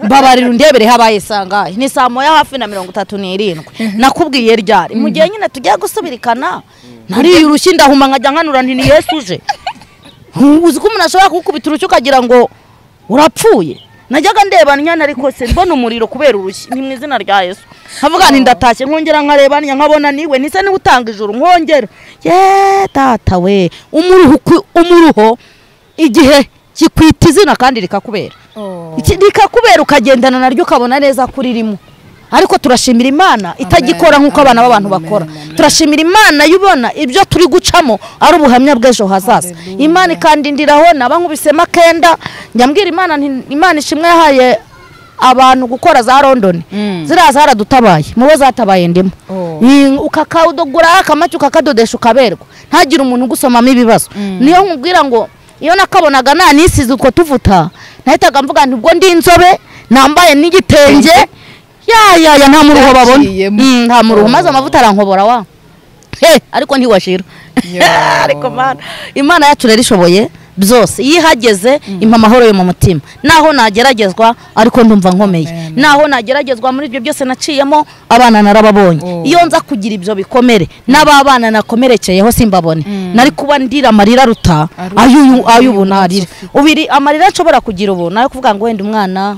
Mbabarira undebere habaye sangahe ni saa moya hafi na mirongo itatu n'irindwi. Nakubwiye ryari? Mu gihe nyine tugiye gusubirikana nariye urushyi ndahuma nkajya nkanura nti ni yesu uje uzi ko umuntu ashobora kugukubita urushyi ukagira ngo urapfuye? Najyaga ndeba nyine ariko se mbona umuriro kubera urushyi. Ni mu izina rya yesu. Nkavuga nti ndatashye nkongera nkareba nkabona ni we nise ni we utanga ijuru nkongera. Ye data we umuruho uku- umuruho igihe kikwita izina kandi rikakubera. Oh. Rikakubera ukagendana naryo ukabona neza ko ririmo ariko turashimira imana itagikora nk'uko abana b'abantu bakora. Turashimira imana y'ubona ibyo turi gucamo ari ubuhamya bw'ejo hazaza. Imana ikandindiraho naba nkubisemo akenda njya mbwira imana ishimwe yahaye abantu gukora za londoni Mm. ziriya zaradutabaye mu bo zatabaye ndimo. Oh. Ukakadogura akamake ukakadodesha ukaberwa. Ntagire umuntu ugusomamo ibibazo. Niyo nkubwira ngo iyo nakabonaga nanisize utwo tuvuta nahitaga mvuga nti ubwo ndi inzobe nambaye n'igitenge. Yayaya nta muruho babona. Mm, nta muruho. Maze amavuta arankobora wa? He ariko ntiwashira. *laughs* Ariko mana imana yacu rero ishoboye. Byose. Iyo ihageze impa amahoro yo mu mutima. Naho nageragezwa ariko ndumva nkomeye. Naho nageragezwa muri ibyo byose naciyemo abana narababonye. Oh. iyo nza kugira ibyo bikomere n'aba bana nakomerekeyeho simbabone. Nari kuba ndira amarira ayo ay'ubu narira. Ubiri amarira nshobora kugira ubu. Nayo kuvuga ngo wenda umwana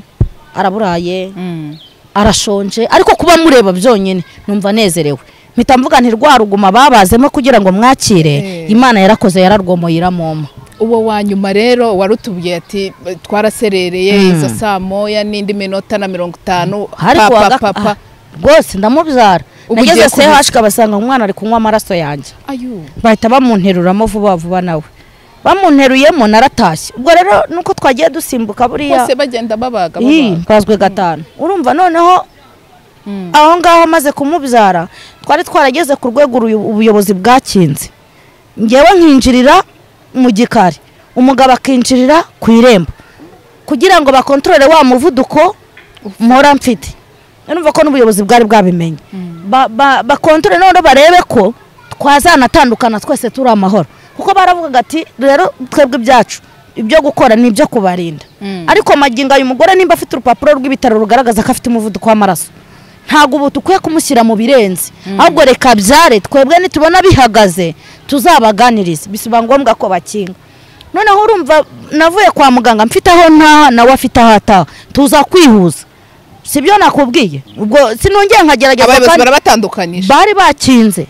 araburaye Mm. arashonje ariko kuba mureba byonyine numva nezerewe. Mpita mvuga nti rwa ruguma babazemo kugira ngo mwakire. Eh. imana yarakoze yararwomoye iramoma uwo wa nyuma rero warutubwiye ati twaraserereye Mm. izo saa moya n'indi minota na mirongo itanu. Ariko pa, waga- pa, pa, pa. ah, rwose ndamubyara. Nageze kubica. sehashika basanga umwana ari kunywa amaraso yanjye. Bahita bamunteruramo vuba vuba nawe. Bamunteruyemo naratashye. Ubwo rero nuko twagiye dusimbuka buriya bose bagenda babaga mbazwe gatanu. Urumva noneho aho ngaho amaze kumubyara twari twarageze ku rwego ubuyobozi bwakinze. Ngewe nkinjirira mu gikari. Umugabo akinjirira ku irembo. Kugira ngo bakontorore wa muvuduko mpora mfite. Urumva ko n'ubuyobozi bwari bwabimenye. Ba- ba- bakontore noneho barebe ko twazanatandukana twese turi amahoro. Kuko baravugaga ati rero twebwe ibyacu ibyo gukora ni ibyo kubarinda. Ariko magingo uyu mugore nimba afite urupapuro rw'ibitaro rugaragaza ko afite umuvuduko w'amaraso. Ntabwo ubu dukwiye kumushyira mu birenze. Ahubwo reka byare twebwe nitubona bihagaze tuzabaganirize. Bisiba ngombwa ko bakinga noneho urumva navuye kwa muganga mfite aho ntaha nawe afite aho ataha. Tuza kwihuza. Si byo nakubwiye? Ubwo sinongeye nkagerageza abayobozi barabatandukanyije bari bakinze.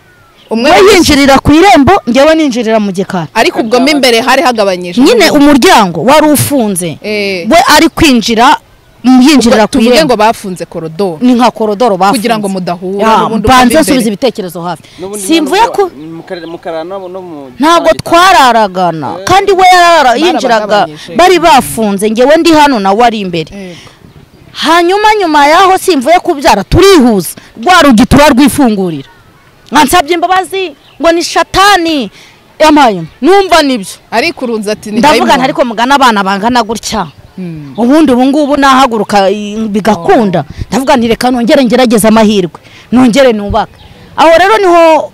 Umwe we yinjirira ku irembo ngewe ninjirira mu gikari. Ariko ubwo mo imbere hari hagabanyije. Nyine umuryango wari ufunze. Eh. we ari kwinjira yinjirira ku tuvuge irembo. ngo bafunze korodoro ni nka korodoro bafunze. Kugira ngo mudahura Ya, n'ubundi mbanze imbere. ibitekerezo hafi. Simvuye ko mu karere- mu karara no no mu ntabwo twararagana. Kandi we yarara yinjiraga bari bafunze. Ngewe ndi hano nawe ari imbere. Yego. hanyuma nyuma yaho simvuye kubyara turihuza. Rwa rugi turarwifungurira. Mwansabye imbabazi ngo ni shatani. Yamaye numva ni byo. Ariko urunze ati ndavuga dayimoni. nti ariko mugana abana bangana gutya. Ubundi ubu ngubu nahaguruka bigakunda. Ndavuga nti reka nongere ngerageze amahirwe nongere nubake. Aho rero ni ho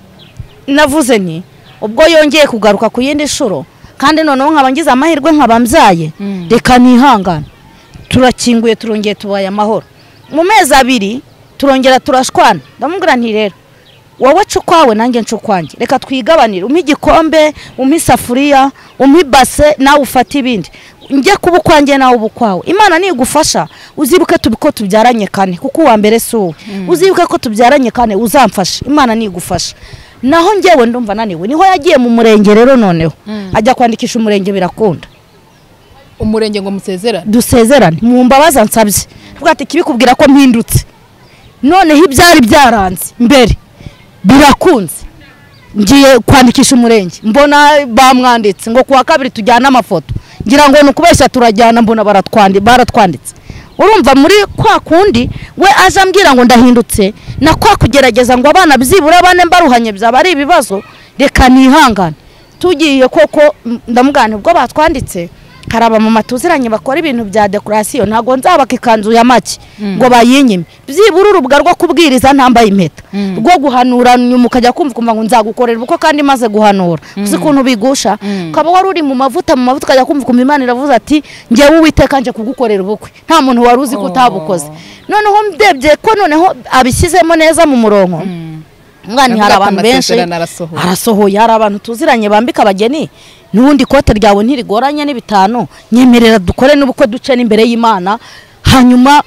navuze nti ubwo yongeye kugaruka ku yindi nshuro kandi noneho nkaba ngize amahirwe nkaba mbyaye Mm. reka nihangane. Turakinguye turongeye tubaye amahoro. Mu mezi abiri turongera turashwana. Ndamubwira nti rero wowe ukwawe nanjye ukwanjye. Reka twigabanire. Umpe igikombe umpe isafuriya umpe ibase nawe ufate ibindi. Njye kuba ukwanjye nawe uba ukwawe. Imana nigufasha uzibuke ko tubyaranye kane kuko uwa mbere si wowe uzibuke ko tubyaranye kane uzamfashe. Imana nigufasha. Naho njyewe ndumva naniwe ni ho yagiye mu murenge rero noneho. Ajya kwandikisha umurenge birakunda. Umurenge ngo musezerane? Dusezerane. Mu mbabazi ansabye avuga ati kibikubwira ko mpindutse. Noneho ibyari byaranze. Mbere birakunze. Ngiye kwandikisha umurenge. Mbona bamwanditse. Ngo kuwa kabiri tujyane amafoto. Ngira ngo ni ukubeshya turajyana mbona baratwandi- baratwanditse. Urumva muri kwa kundi we aje ambwira ngo ndahindutse na kwa kugerageza ngo abana byibura bane mbaruhanye byaba ari ibibazo reka nihangane. Tugiye koko ndamugana ubwo batwanditse hari abamama tuziranye bakora ibintu bya dekorasiyo ntabwo nzabaka ikanzu ya make ngo bayinyime. Byibura urubwa rwo kubwiriza ntambaye impeta. Rwo guhanura nyuma ukajya kumva ukumva ngo nzagukorera ubukwe kandi maze guhanura. Uzi ukuntu bigusha? Ukaba wari uri mu mavuta mu mavuta ukajya kumva ukumva imana iravuze ati ngewe uwiteka nje kugukorera ubukwe. Nta muntu wari uzi ko utabukoze. Noneho ndebye ko noneho abishyizemo neza mu murongo. Mwana hari abantu benshi arasohoye. hari abantu tuziranye bambika abageni n'ubundi ikote ryawe ntirigoranye ni bitanu nyemerera dukore n'ubukwe duce n'imbere y'imana hanyuma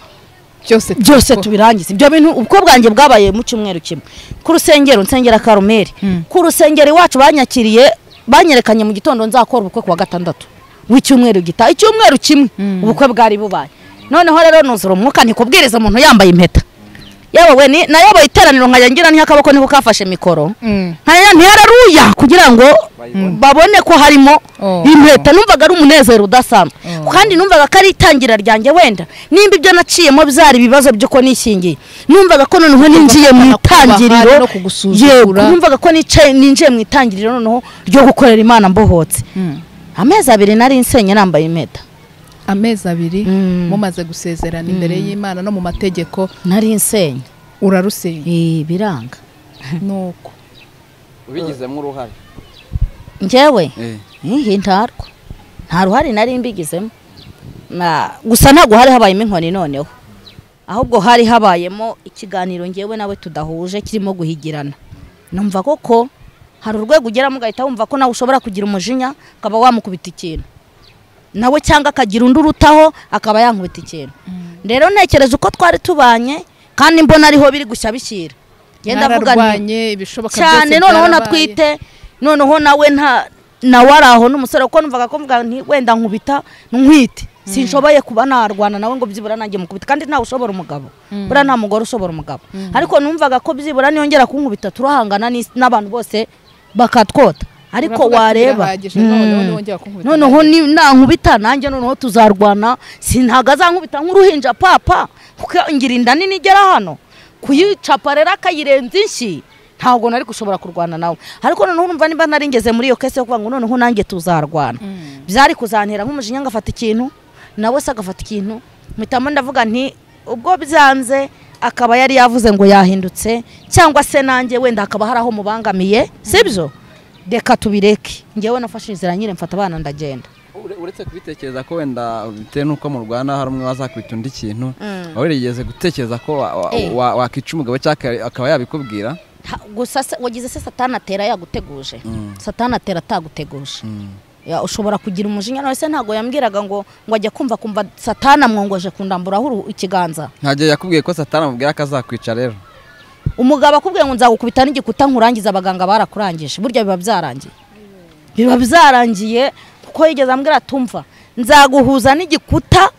byose tubirangize. Ibyo bintu ubukwe bwanjye bwabaye mu cyumweru kimwe. Ku rusengero nsengera karumeri ku rusengero iwacu banyakiriye banyerekanye mu gitondo nzakora ubukwe ku wa gatandatu w'icyumweru gitaha. Icyumweru kimwe. Ubukwe bwari bubaye. Noneho rero nuzura umwuka ntikubwiriza umuntu yambaye impeta. Yewe we ni- nayoboye iteraniro nkajya ngira n'akaboko niko kafashe mikoro. Mm. nkaya ntihararuya kugira ngo babone ko harimo Oh. impeta. Numvaga ari umunezero udasanzwe. Oh. kandi numvaga ko ari itangira ryanjye wenda. Nimba ibyo naciyemo byari ibibazo by'uko nishingiye numvaga ko noneho ninjiye mu itangiriro. yego numvaga ko ninjiye mu itangiriro noneho ryo gukorera imana mbohotse. Mm. amezi abiri nari nsenye nambaye impeta. Amezi abiri Mm. mumaze gusezerana imbere y'imana no mu mategeko. Nari nsenye. Urarusenya Eh, biranga. *laughs* Nuko. Ubigizemo uruhare. Njyewe Eh. Ntarwo nta ruhare nari mbigizemo. Gusa ntabwo hari habayemo inkoni noneho. Ahubwo hari habayemo ikiganiro ngewe nawe tudahuje kirimo guhigirana. Numva koko hari urwego ugeramo ugahita wumva ko nawe ushobora kugira umujinya ukaba wamukubita ikintu. Nawe cyangwa akagira undi urutaho akaba yankubita ikintu. Rero ntekereza uko twari tubanye kandi mbona ariho biri gushya bishyira. Ngenda mvuga cyane noneho natwite noneho nawe nta nawe ari aho. N'umusore kuko numvaga ko mvuga nti wenda nkubita nkwite. Sinshoboye kuba narwana nawe ngo byibura nanjye mukubita kandi ntawe ushobora umugabo. Buriya nta mugore ushobora umugabo. Ariko numvaga ko byibura niyongera kunkubita turahangana n'abantu bose bakatwota. Ariko wareba. Noneho Mm. noneho nankubita nanjye noneho tuzarwana. Sintago azankubita nk'uruhinja papa. Ngira inda nini igera hano. Kuyicapa rero akayirenza inshyi ntabwo nari gushobora kurwana nawe. Ariko noneho urumva niba nari ngeze muri iyo kese yo kuvuga ngo noneho nanjye tuzarwana. Byari kuzantera nk'umujinya ngafata ikintu nawe se agafata ikintu. Mpitamo ndavuga nti ubwo byanze akaba yari yavuze ngo yahindutse cyangwa se nanjye wenda hakaba hari aho mubangamiye sibyo? Reka tubireke ngewe nafashe inzira nyine mfata abana ndagenda Ure- uretse kubitekereza ko wenda bitewe n'uko mu rwanda hari umwe wazakwita undi kintu Mm. waba warigeze gutekereza ko Eh. wa- wakwica umugabo cyangwa akaba yabikubwira gusa se- wagize se satani atera yaguteguje Mm. satani atera ataguteguje Mm. Ya, ushobora kugira umujinya nawe se ntabwo yambwiraga ngo ngo ajya kumva kumva satani amwongoje kundamburaho ikiganza nta gihe yakubwiye ko satani amubwira ko azakwica rero umugabo akubwiye ngo nzagukubita n'igikuta nkurangiza abaganga barakurangije. Burya biba byarangiye. Biba byarangiye kuko yigeze ambwira tumva nzaguhuza n'igikuta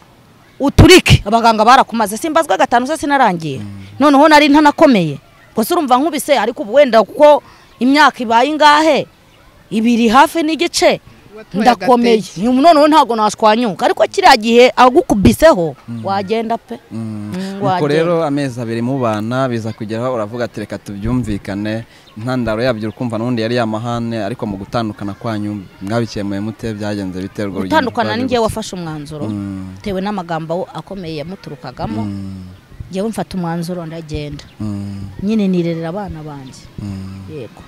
uturike. Abaganga barakumaze. Simbazwa gatanu se sinarangiye. Noneho nari ntanakomeye. Gusa urumva nkubise ariko ubu wenda kuko imyaka ibaye ingahe? Ibiri hafi n'igice. Ndakomeye noneho ntabwo nashwanyuka ariko kiriya gihe agukubiseho wagenda pe Mm. Mm, nuko rero amezi abiri mubana biza kugeraho uravuga ati reka tubyumvikane intandaro yabyo ukumva n'ubundi yari yamahane ariko mu gutandukana kwanyu mwabikemuye mute byagenze bite urwo rugendo gutandukana gute? wafashe umwanzuro Mm. bitewe n'amagambo akomeye yamuturukagamo Mm. ngewe mfata umwanzuro ndagenda Mm. nyine nirerera abana banjye Mm. yego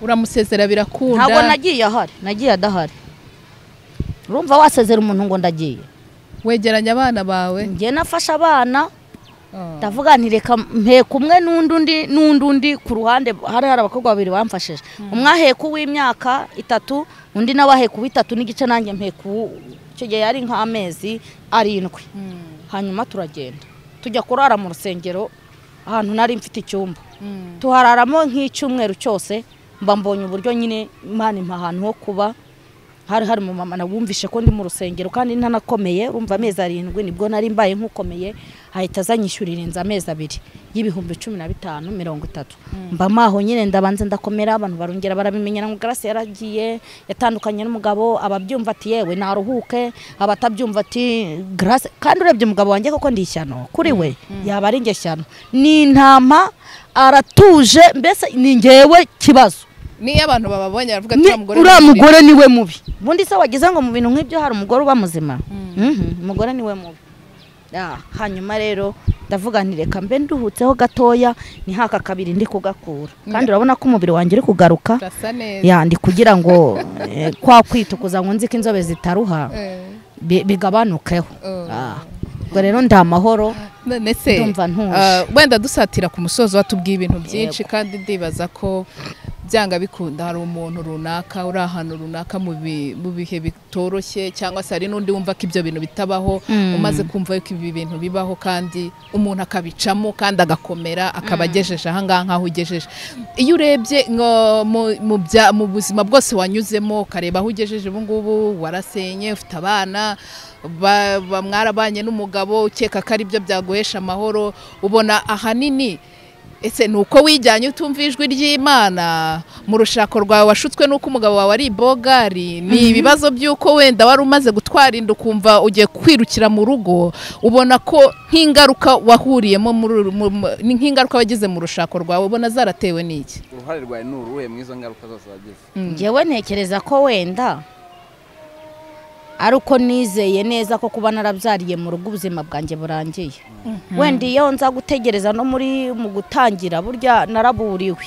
uramusezera birakunda. Ntabwo nagiye ahari. Nagiye adahari. Urumva wasezera umuntu ngo ndagiye. Wegeranya abana bawe? Ngewe nafashe abana. Oh. ndavuga nti reka mpeka umwe n'undi undi n'undi undi. Ku ruhande hari hari abakobwa babiri bamfashije. Umwe aheka uw'imyaka itatu undi nawe aheka uw'itatu. N'igice nanjye mpeka icyo gihe yari nk'amezi arindwi. Mm. hanyuma turagenda. Tujya kurara mu rusengero ahantu nari mfite icyumba. Mm. tuhararamo nk'icyumweru cyose mba mbonye uburyo nyine imana impa ahantu ho kuba hari hari mu mama wumvishe ko ndi mu rusengero kandi ntanakomeye urumva amezi arindwi ni bwo nari mbaye nk'ukomeye ahita azanyishyurira inzu amezi abiri y'ibihumbi cumi na bitanu mirongo itatu. Mba maho nyine ndabanza ndakomera abantu barongera barabimenyera ngo garasi yaragiye yatandukanye n'umugabo ababyumva ati yewe naruhuke abatabyumva ati garasi kandi urebye umugabo wanjye koko ndi ishyano kuri we yaba ari njye shyano. Ni intama aratuje mbese ni ngewe kibazo? Niyo abantu bababonye baravuga ati uriya mugore ni we mubi. Ubundi se wagize ngo mu bintu nk'ibyo hari umugore uba muzima. Mhm, umugore ni we mubi. Hanyuma rero ndavuga nti reka mbe nduhutseho gatoya ni haka kabiri ndi kugakura. Kandi urabona ko umubiri wanjye uri kugaruka. Urasa neza. Ya ndi kugira ngo eh, kwa kwitukuza ngo nzi ko inzobe zitaruha Eh, bi- bigabanukeho. Oh. Ah, ubwo rero ndi amahoro Ndumva ntuje. ah, wenda dusatira ku musozo watubwiye ibintu byinshi kandi ndibaza ko byanga bikunda. Hari umuntu runaka uri ahantu runaka mu bi- mu bihe bitoroshye cyangwa se hari n'undi wumva ko ibyo bintu bitabaho Mm. umaze kumva yuko ibi bintu bibaho kandi umuntu akabicamo kandi agakomera akaba agejeje ahangaha nk'aho ugejeje. Iyo urebye mu- buzima bwose wanyuzemo ukareba aho ugejeje ubu ngubu warasenye ufite abana ba- ba- mwarabanye n'umugabo ukeka ko ari byo byaguhesha amahoro ubona ahanini ese ni uko wijyanye utumva ijwi ry'imana? Mu rushako rwawe washutswe n'uko umugabo wawe ari ibogari ni ibibazo by'uko wenda wari umaze gutwara inda ukumva ugiye kwirukira mu rugo ubona ko nk'ingaruka wahuriyemo nk'ingaruka wagize mu rushako rwawe ubona zaratewe n'iki? Uruhare rwawe ni uruhe mu izo ngaruka zose wagize? Ngewe ntekereza ko wenda ari uko nizeye neza ko kuba narabyariye mu rugo ubuzima bwanjye burangiye. Wenda iyo nza gutegereza no muri mu gutangira burya naraburiwe.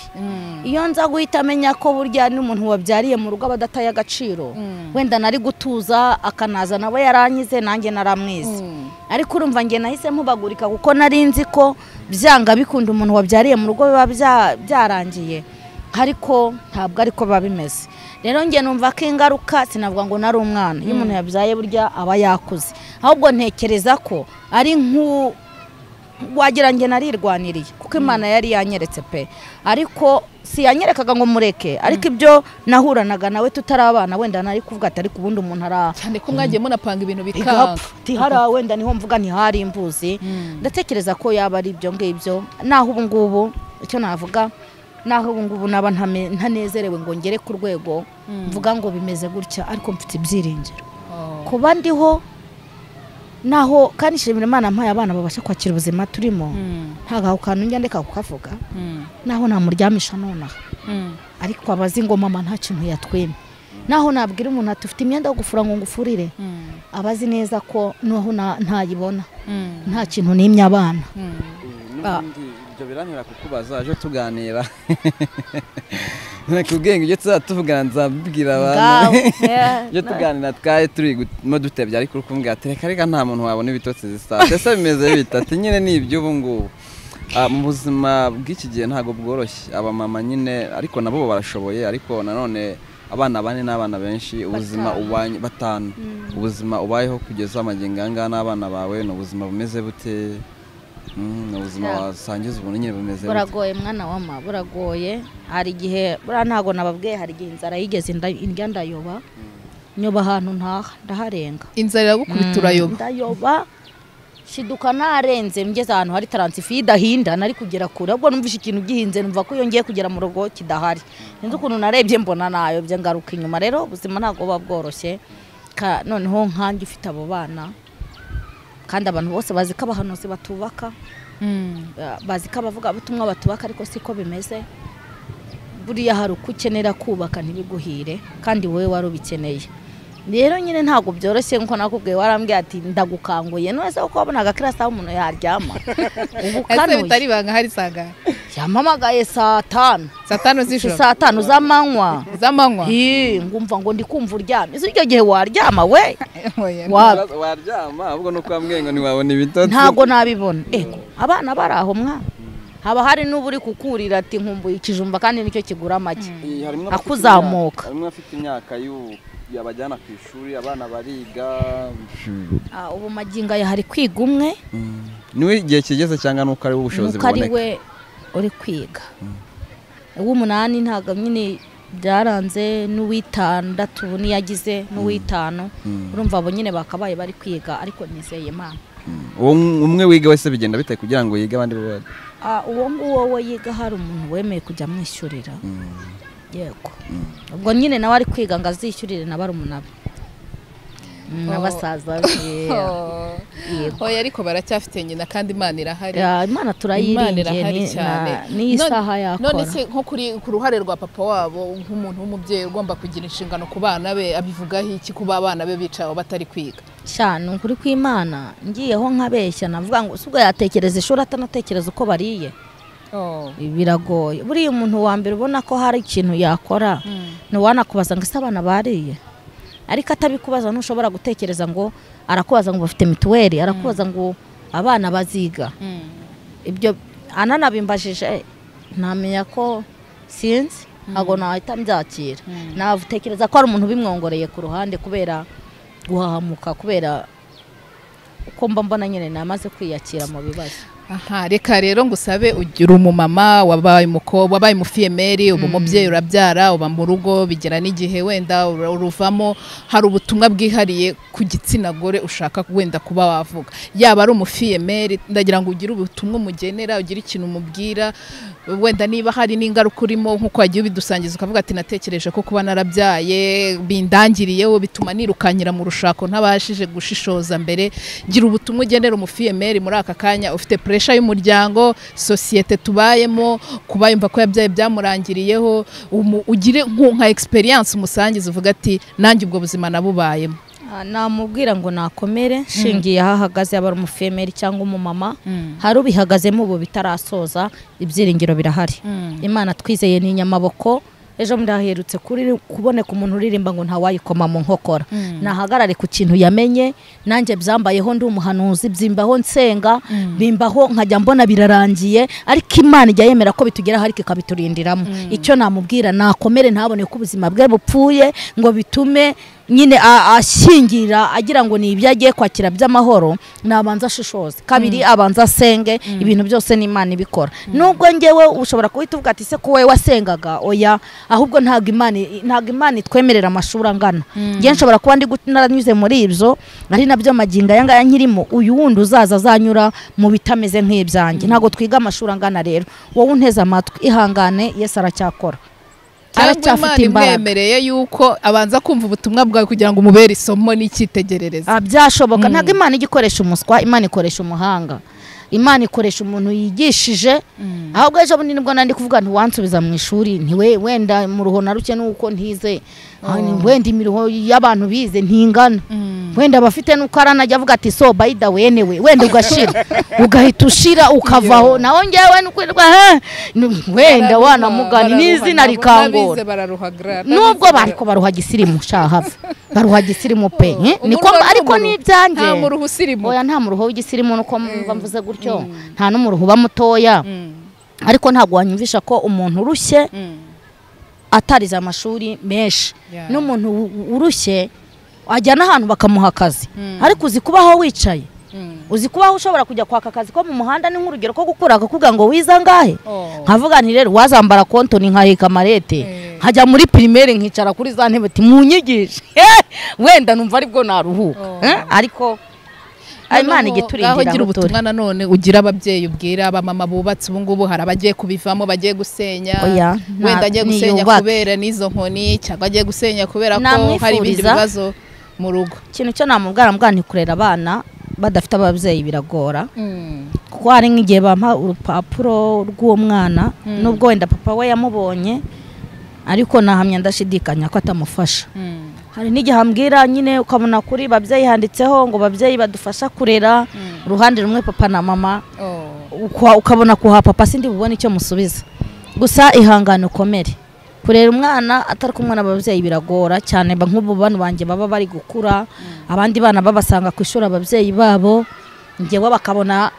Iyo nza guhita amenya ko burya n'umuntu wabyariye mu rugo aba adataye agaciro wenda nari gutuza akanaza nawe yaranyize nanjye naramwize. Ariko urumva njye nahise mpubagurika kuko nari nzi ko byanga bikunda umuntu wabyariye mu rugo biba bya- byarangiye. Ariko ntabwo ariko biba bimeze. Rero njye numva ko ingaruka sinavuga ngo nari umwana. Iyo umuntu yabyaye burya aba yakuze. Ahubwo ntekereza ko ari nk'u wagira ngo narirwaniriye kuko imana yari yanyeretse pe. Ariko si yanyerekaga ngo mureke. Ariko ibyo nahuranaga nawe tutarabana wenda nari kuvuga ati ariko ubundi umuntu ara cyane ko mwagiye munapanga ibintu bikanga. Tihara wenda ni ho mvuga ntihari imbuzi. Ndatekereza ko yaba ari ibyo ngibyo. Naho ubu ngubu icyo navuga naho ubu ngubu naba ntanezerewe ngo ngere ku rwego mvuga ngo bimeze gutya ariko mfite ibyiringiro. Oh. kuba ndiho naho kandi nshimira imana mpaye abana babasha kwakira ubuzima turimo ntabwo ako kantu njya ndeka kukavuga mm, naho namuryamisha nonaha. Ariko abazi ngo mama nta kintu yatwemye. Naho nabwira umuntu ati ufite imyenda yo gufura ngo ngufurire? Mm, aba azi neza ko naho na- ntayibona nta kintu nimye abana. Ibyo biranyura kukubaza ejo tuganira. *laughs* Kubwenge ibyo tuzaba tuvugana nzabibwira abantu. Na- *laughs* tuganira twari turi mo dutebya ariko uri kumbwira ati reka reka nta muntu wabona ibitotsi zisa ese bimeze bite? Ati nyine ni iby'ubu ngubu. Ah, mu buzima bw'iki gihe ntabwo bworoshye. Abamama nyine ariko nabo barashoboye ariko nanone abana bane n'abana benshi ubuzima Batanu. ubanye batanu. Ubuzima ubayeho kugeza ngaya n'abana bawe ni ubuzima bumeze bute? Mm, ni ubuzima Yeah. wasangiza ubuntu nyine bumeze buragoye mwana wama buragoye. Hari igihe buriya ntabwo nababwiye hari igihe inzara yigeze indya ndayoba. Nyoba ahantu ntaha ndaharenga. Inzara iragukubita Mm, urayoba. ndayoba. Shiduka narenze ngeze ahantu hari taransifi idahinda nari kugera kure. Ahubwo numvise ikintu gihinze numva ko iyo ngiye kugera mu rugo kidahari. Sinzi ukuntu narebye mbona nayobye ngaruka inyuma. Rero ubuzima ntabwo buba bworoshye. Ka- noneho nkanjye ufite abo bana kandi abantu bose bazi ko abahanuzi batubaka Mm. Uh, bazi ko abavugabutumwa batubaka ariko siko bimeze buriya hari uko ukenera kubaka ntibiguhire kandi wowe wari ubikeneye rero nyine ntabwo byoroshye nk'uko nakubwiye warambwiye ati ndagukanguye. None se kuko wabonaga ko irasa aho umuntu yaryama? *laughs* Ubu ese bitari kanuye ibanga hari sangana yampamagaye saa tanu. Saa tanu z'ijoro? Saa tanu z'amanywa. Z'amanywa? Hi, ngumva ngo ndi kumva uryamye. Ese icyo gihe waryama we? *laughs* Waryama ahubwo nuko wambwiye ngo ntiwabona ibitotsi. Ntabwo nabibona. Ego abana bari aho mwa? Haba hari n'uba uri kukurira ati nkumbuye ikijumba kandi ni cyo kigura harimo abafite akuzamuka. harimo abafite imyaka y'u- yabajyana ku ishuri abana bariga. Ah, ubu magingo aya hari kwiga umwe. Niwe igihe kigeze cyangwa nuko ari ubushobozi nuko ari buboneka? we uri kwiga. Uw'umunani ntabwo nyine byaranze n'uw'itandatu niyo agize n'uw'itanu. Mm. urumva abo nyine bakabaye bari kwiga ariko nizeye imana. Uwo umwe wiga wese bigenda bite kugira ngo yige abandi bo Ah, uwo nguwo we yiga hari umuntu wemeye kujya amwishyurira yego. Ubwo nyine nawe ari kwiga ngo azishyurire na barumuna be. Mm, na Oh. basaza be. *laughs* Oh. yego. Oya ariko baracyafite nyina kandi imana irahari. Imana turayiringiye cyane. n'iyi saha yakora none se nko kuri ku ruhare rwa papa wabo nk'umuntu w'umubyeyi ugomba kugira inshingano ku bana be abivugaho iki kuba abana be bicaye batari kwiga? Ni ukuri kw'imana ngiyeho nkabeshya navuga ngo si ubwo yatekereza ishuri atanatekereza uko bariye. Biragoye. Buriya umuntu wa mbere ubona ko hari ikintu yakora ntiwanakubaza ngo ese abana bariye? Ariko atabikubaza ntushobora gutekereza ngo arakubaza ngo bafite mituweli arakubaza ngo abana baziga. Ibyo ananabimbajije ntamenya ko sinzi ntabwo nahita mbyakira. Natekereza ko hari umuntu ubimwongoreye ku ruhande kubera guhahamuka kubera uko mba mbona nyine namaze kwiyakira mu bibazo. Aha reka rero ngo usabe ugira umumama wabaye umukobwa wabaye umufiyemeri uba umubyeyi urabyara uba mu rugo bigera n'igihe wenda uruvamo hari ubutumwa bwihariye ku gitsina gore ushaka wenda kuba wavuga. Yaba ari umufiyemeri ndagira ngo ugire ubutumwa umugenera ugire ikintu umubwira wenda niba hari n'ingaruka urimo nk'uko wagiye ubidusangiza ukavuga ati natekereje ko kuba narabyaye bindangiriyeho bituma nirukanyira mu rushako ntabashije gushishoza mbere. Gira ubutumwa ugenera umufiyemeri muri aka kanya ufite puresha y'umuryango sosiyete tubayemo kuba yumva ko yabyaye byamurangiriyeho ugire nka egisperiyanse umusangiza uvuga ati nanjye ubwo buzima nabubayemo. Ah, namubwira ngo nakomere nshingiye aho ahagaze yaba ari umufemeri cyangwa umumama. Hari ubihagazemo ubu bitarasoza ibyiringiro birahari. Imana twizeye ni inyamaboko ejo bundi haherutse kuri kuboneka umuntu uririmba ngo ntawayikoma mu nkokora. Nahagarare ku kintu yamenye nanjye byambayeho ndi umuhanuzi byimbaho nsenga bimbaho nkajya mbona birarangiye ariko imana ijya yemera ko bitugeraho ariko ikabiturindiramo icyo namubwira nakomere ntabone ko ubuzima bwe bupfuye ngo bitume nyine a- ashyingira agira ngo ni ibyo agiye kwakira by'amahoro nabanza ashishoze kabiri abanza asenge ibintu byose n'imana ibikora. Nubwo ngewe ushobora kuhita uvuga ati se ko wowe wasengaga? Oya ahubwo ntabwo imana ntabwo imana itwemerera amashuri angana. Ngewe nshobora kuba naranyuze muri ibyo ari na byo magingo aya ngaya nkirimo uyu wundi uzaza azanyura mu bitameze nk'ibyanjye. Ntabwo twiga amashuri angana rero. Wowe unteze amatwi ihangane yesu aracyakora. Aracyafite imbaraga. imwemereye yuko abanza kumva ubutumwa bwawe kugira ngo umubere isomo n'icyitegererezo. Ah, byashoboka. Ntabwo imana ijya ikoresha umuswa imana ikoresha umuhanga. Imana ikoresha umuntu yigishije. Ahubwo ejo bundi ni bwo nandi kuvuga ntiwansubiza mu ishuri. Ntiwe wenda mu ruho na ruke nuko ntize. Wenda imiruho y'abantu bize ntingana. Mm. wenda abafite nuko aranajya avuga ati so bayida wene we wenda ugashira. *laughs* Ugahita ushira ukavaho. Naho njyewe nukwirwa "Eh, nu- wenda wanamugani n'izina gra- nubwo n'abize bariko baruha gisirimu shahava baruha gisirimu pe Oh, eh, niko ariko n'ibyanjye nta muruhu usirimu. Oya nta muruho w'igisirimu nuko mva mvuze gutyo. Nta n'umuruho uba mutoya. Mm. ariko ntabwo wanyumvisha ko umuntu urushye Mm. Atarize amashuri menshi n'umuntu urushye ajya n'ahantu bakamuha akazi Mm. ariko uzi kubaho wicaye Mm. uzi kubaho ushobora kujya kwaka akazi ko mu muhanda ni nk'urugero ko gukura akakubwira ngo wize angahe Oh. nkavuga nti rero wazambara kontoni nkaheka amarete Eh. nkajya muri pirimeri nkicara kuri za ntebe ati munyigishe *laughs* wenda numva ari bwo naruhuka Oh. Eh, ariko imana ngaho gira ubutumwa nanone ugira ababyeyi ubwira abamama bubatse ubu ngubu hari abagiye kubivamo bagiye gusenya. Wenda agiye gusenya kubera n'izo nkoni cyangwa agiye gusenya kubera ko hari ibindi bibazo mu rugo. Ikintu cyo namubwira mbwa ni kurera abana badafite ababyeyi biragora. Kuko hari nk'igihe bampa urupapuro rw'uwo mwana nubwo wenda papa we yamubonye ariko nahamya ndashidikanya ko atamufasha. Hari n'igihe ambwira nyine ukabona kuri babyeyi handitseho ngo babyeyi badufasha kurera uruhande rumwe papa na mama. Ukwa- ukabona kuha papa sindi bubone icyo musubiza. Gusa ihangane ukomere. Kurera umwana atari kumwe n'ababyeyi biragora cyane nk'ubu bano banjye baba bari gukura abandi bana babasanga ku ishuri ababyeyi babo njyewe bakabona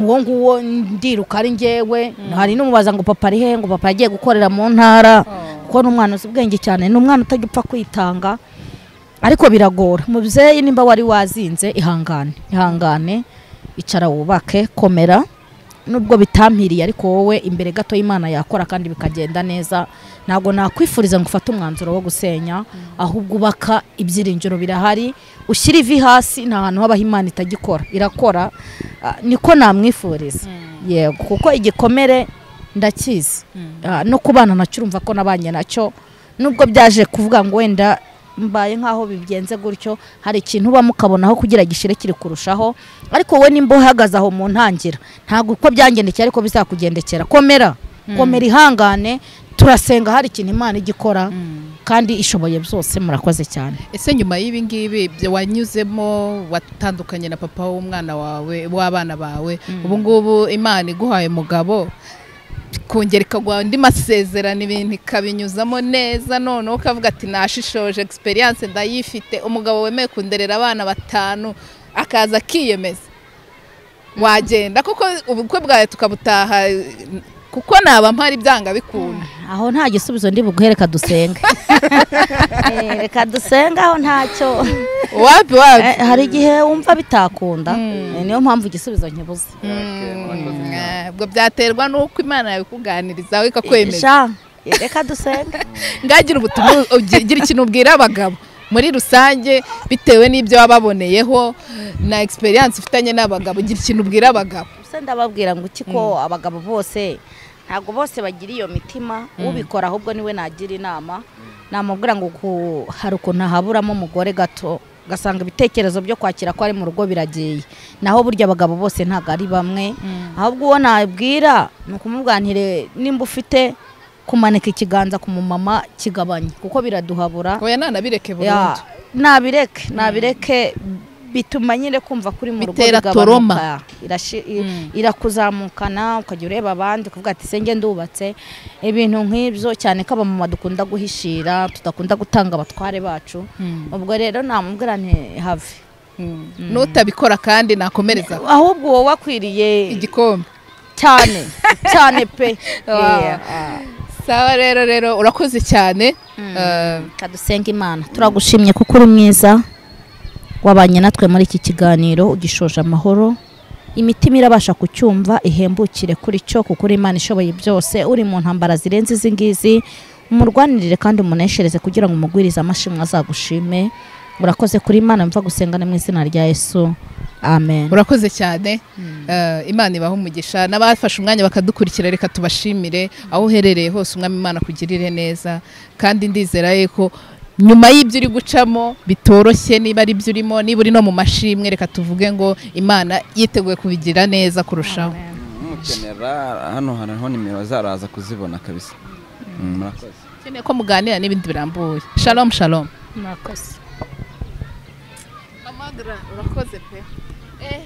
uwo nguwo ndiruka ari njyewe. Hari n'umubaza ngo papa ari he? Ngo papa yagiye gukorera mu ntara. Kuko ni umwana uzi ubwenge cyane ni umwana utajya upfa kwitanga ariko biragora. Mubyeyi nimba wari wazinze ihangane. Ihangane icara wubake komera nubwo bitampiriye ariko wowe imbere gato y'imana yakora kandi bikagenda neza ntabwo nakwifuriza ngo ufate umwanzuro wo gusenya ahubwo ubaka ibyiringiro birahari ushyira ivi hasi nta hantu habaho imana itagikora. Irakora Ah, niko namwifuriza. Yego kuko igikomere ndakizi. Ah, no kubana na cyo urumva ko nabanye na cyo. Nubwo byaje kuvuga ngo wenda mbaye nk'aho bigenze gutyo hari ikintu uba mukabonaho kugira gishire kiri kurushaho. Ariko wowe nimba uhagaze aho mu ntangira ntabwo uko byangendekeye ariko bizakugendekera. Komera komera ihangane turasenga hari ikintu imana igikora kandi ishoboye byose murakoze cyane. Ese nyuma y'ibi ngibi wanyuzemo watandukanye na papa w'umwana wawe w'abana bawe ubu ngubu imana iguhaye umugabo kongera ikaguha andi masezerano ibintu ikabinyuzamo neza. Noneho ukavuga ati nashishoje egisperiyanse ndayifite. Umugabo wemeye kunderera abana batanu akaza akiyemeza. Wagenda. Kuko ubukwe bwawe tukabutaha kuko naba mpari byanga bikunda aho nta gisubizo ndi buguhe reka dusenge *laughs* Eh, reka dusenge aho ntacyo. Wapi wapi? Eh, hari igihe wumva bitakunda. Mm. Eh, niyo mpamvu igisubizo nkibuze. Mm, eh, ubwo byaterwa n'uko imana yabikuganirizaho ikakwemeza eh, reka dusenge *laughs* ngagira ubutumwa ugi- gira ikintu ubwira abagabo. Muri rusange bitewe n'ibyo wababoneyeho na egisperiyanse ufitanye n'abagabo gira ikintu ubwira abagabo. Se ndababwira ngo iki ko abagabo bose ntabwo bose bagira iyo mitima ubikora ahubwo ni we nagira inama. Namubwira ngo hari ukuntu haburamo umugore gato ugasanga ibitekerezo byo kwakira ko ari mu rugo biragiye. Naho burya abagabo bose ntabwo ari bamwe. Ahubwo uwo nabwira ni ukumubwanire nimba ufite kumanika ikiganza ku mumama kigabanye kuko biraduhabura. Ya, burundu. Nabireke nabireke bituma nyine kumva kuri mu rugo bigabanuka. Mm. irakuzamukana ukajya ureba abandi ukavuga ati senge ndubatse. Ibintu nk'ibyo cyane ko abamama dukunda guhishira tudakunda gutanga abatware bacu. Ubwo rero namubwira nti have. Nutabikora kandi nakomereza. Ahubwo wowe wakwiriye igikombe cyane cyane pe. *laughs* Sawa rero rero urakoze cyane. Eh, kadusenga imana. Turagushimye kuko uri mwiza. Wabanye natwe muri iki kiganiro ugishoje amahoro. Imitima irabasha kucyumva ihembukire kuri cyo kuko uri imana ishoboye byose uri mu ntambara zirenze izi ngizi. Umurwanirire kandi umuneshereze kugira ngo umugwirize amashimwe azagushime. Urakoze kuri imana mva gusengana mu izina rya yesu. Amen. Urakoze cyane. Eh, imana ibaha umugisha n'abafashe umwanya bakadukurikira reka tubashimire. Aho uherereye hose umwami imana akugirire neza. Kandi ndizera yuko nyuma y'ibyo uri gucamo bitoroshye niba ari byo urimo niba uri no mu mashimwe reka tuvuge ngo imana yiteguye kubigira neza kurushaho. Mukenera hano hariho nimero zaraza kuzibona kabisa. Mm, murakoze. Ukeneye ko muganira n'ibindi birambuye. Shalom shalom. Murakoze. Amagra, urakoze pe. Eh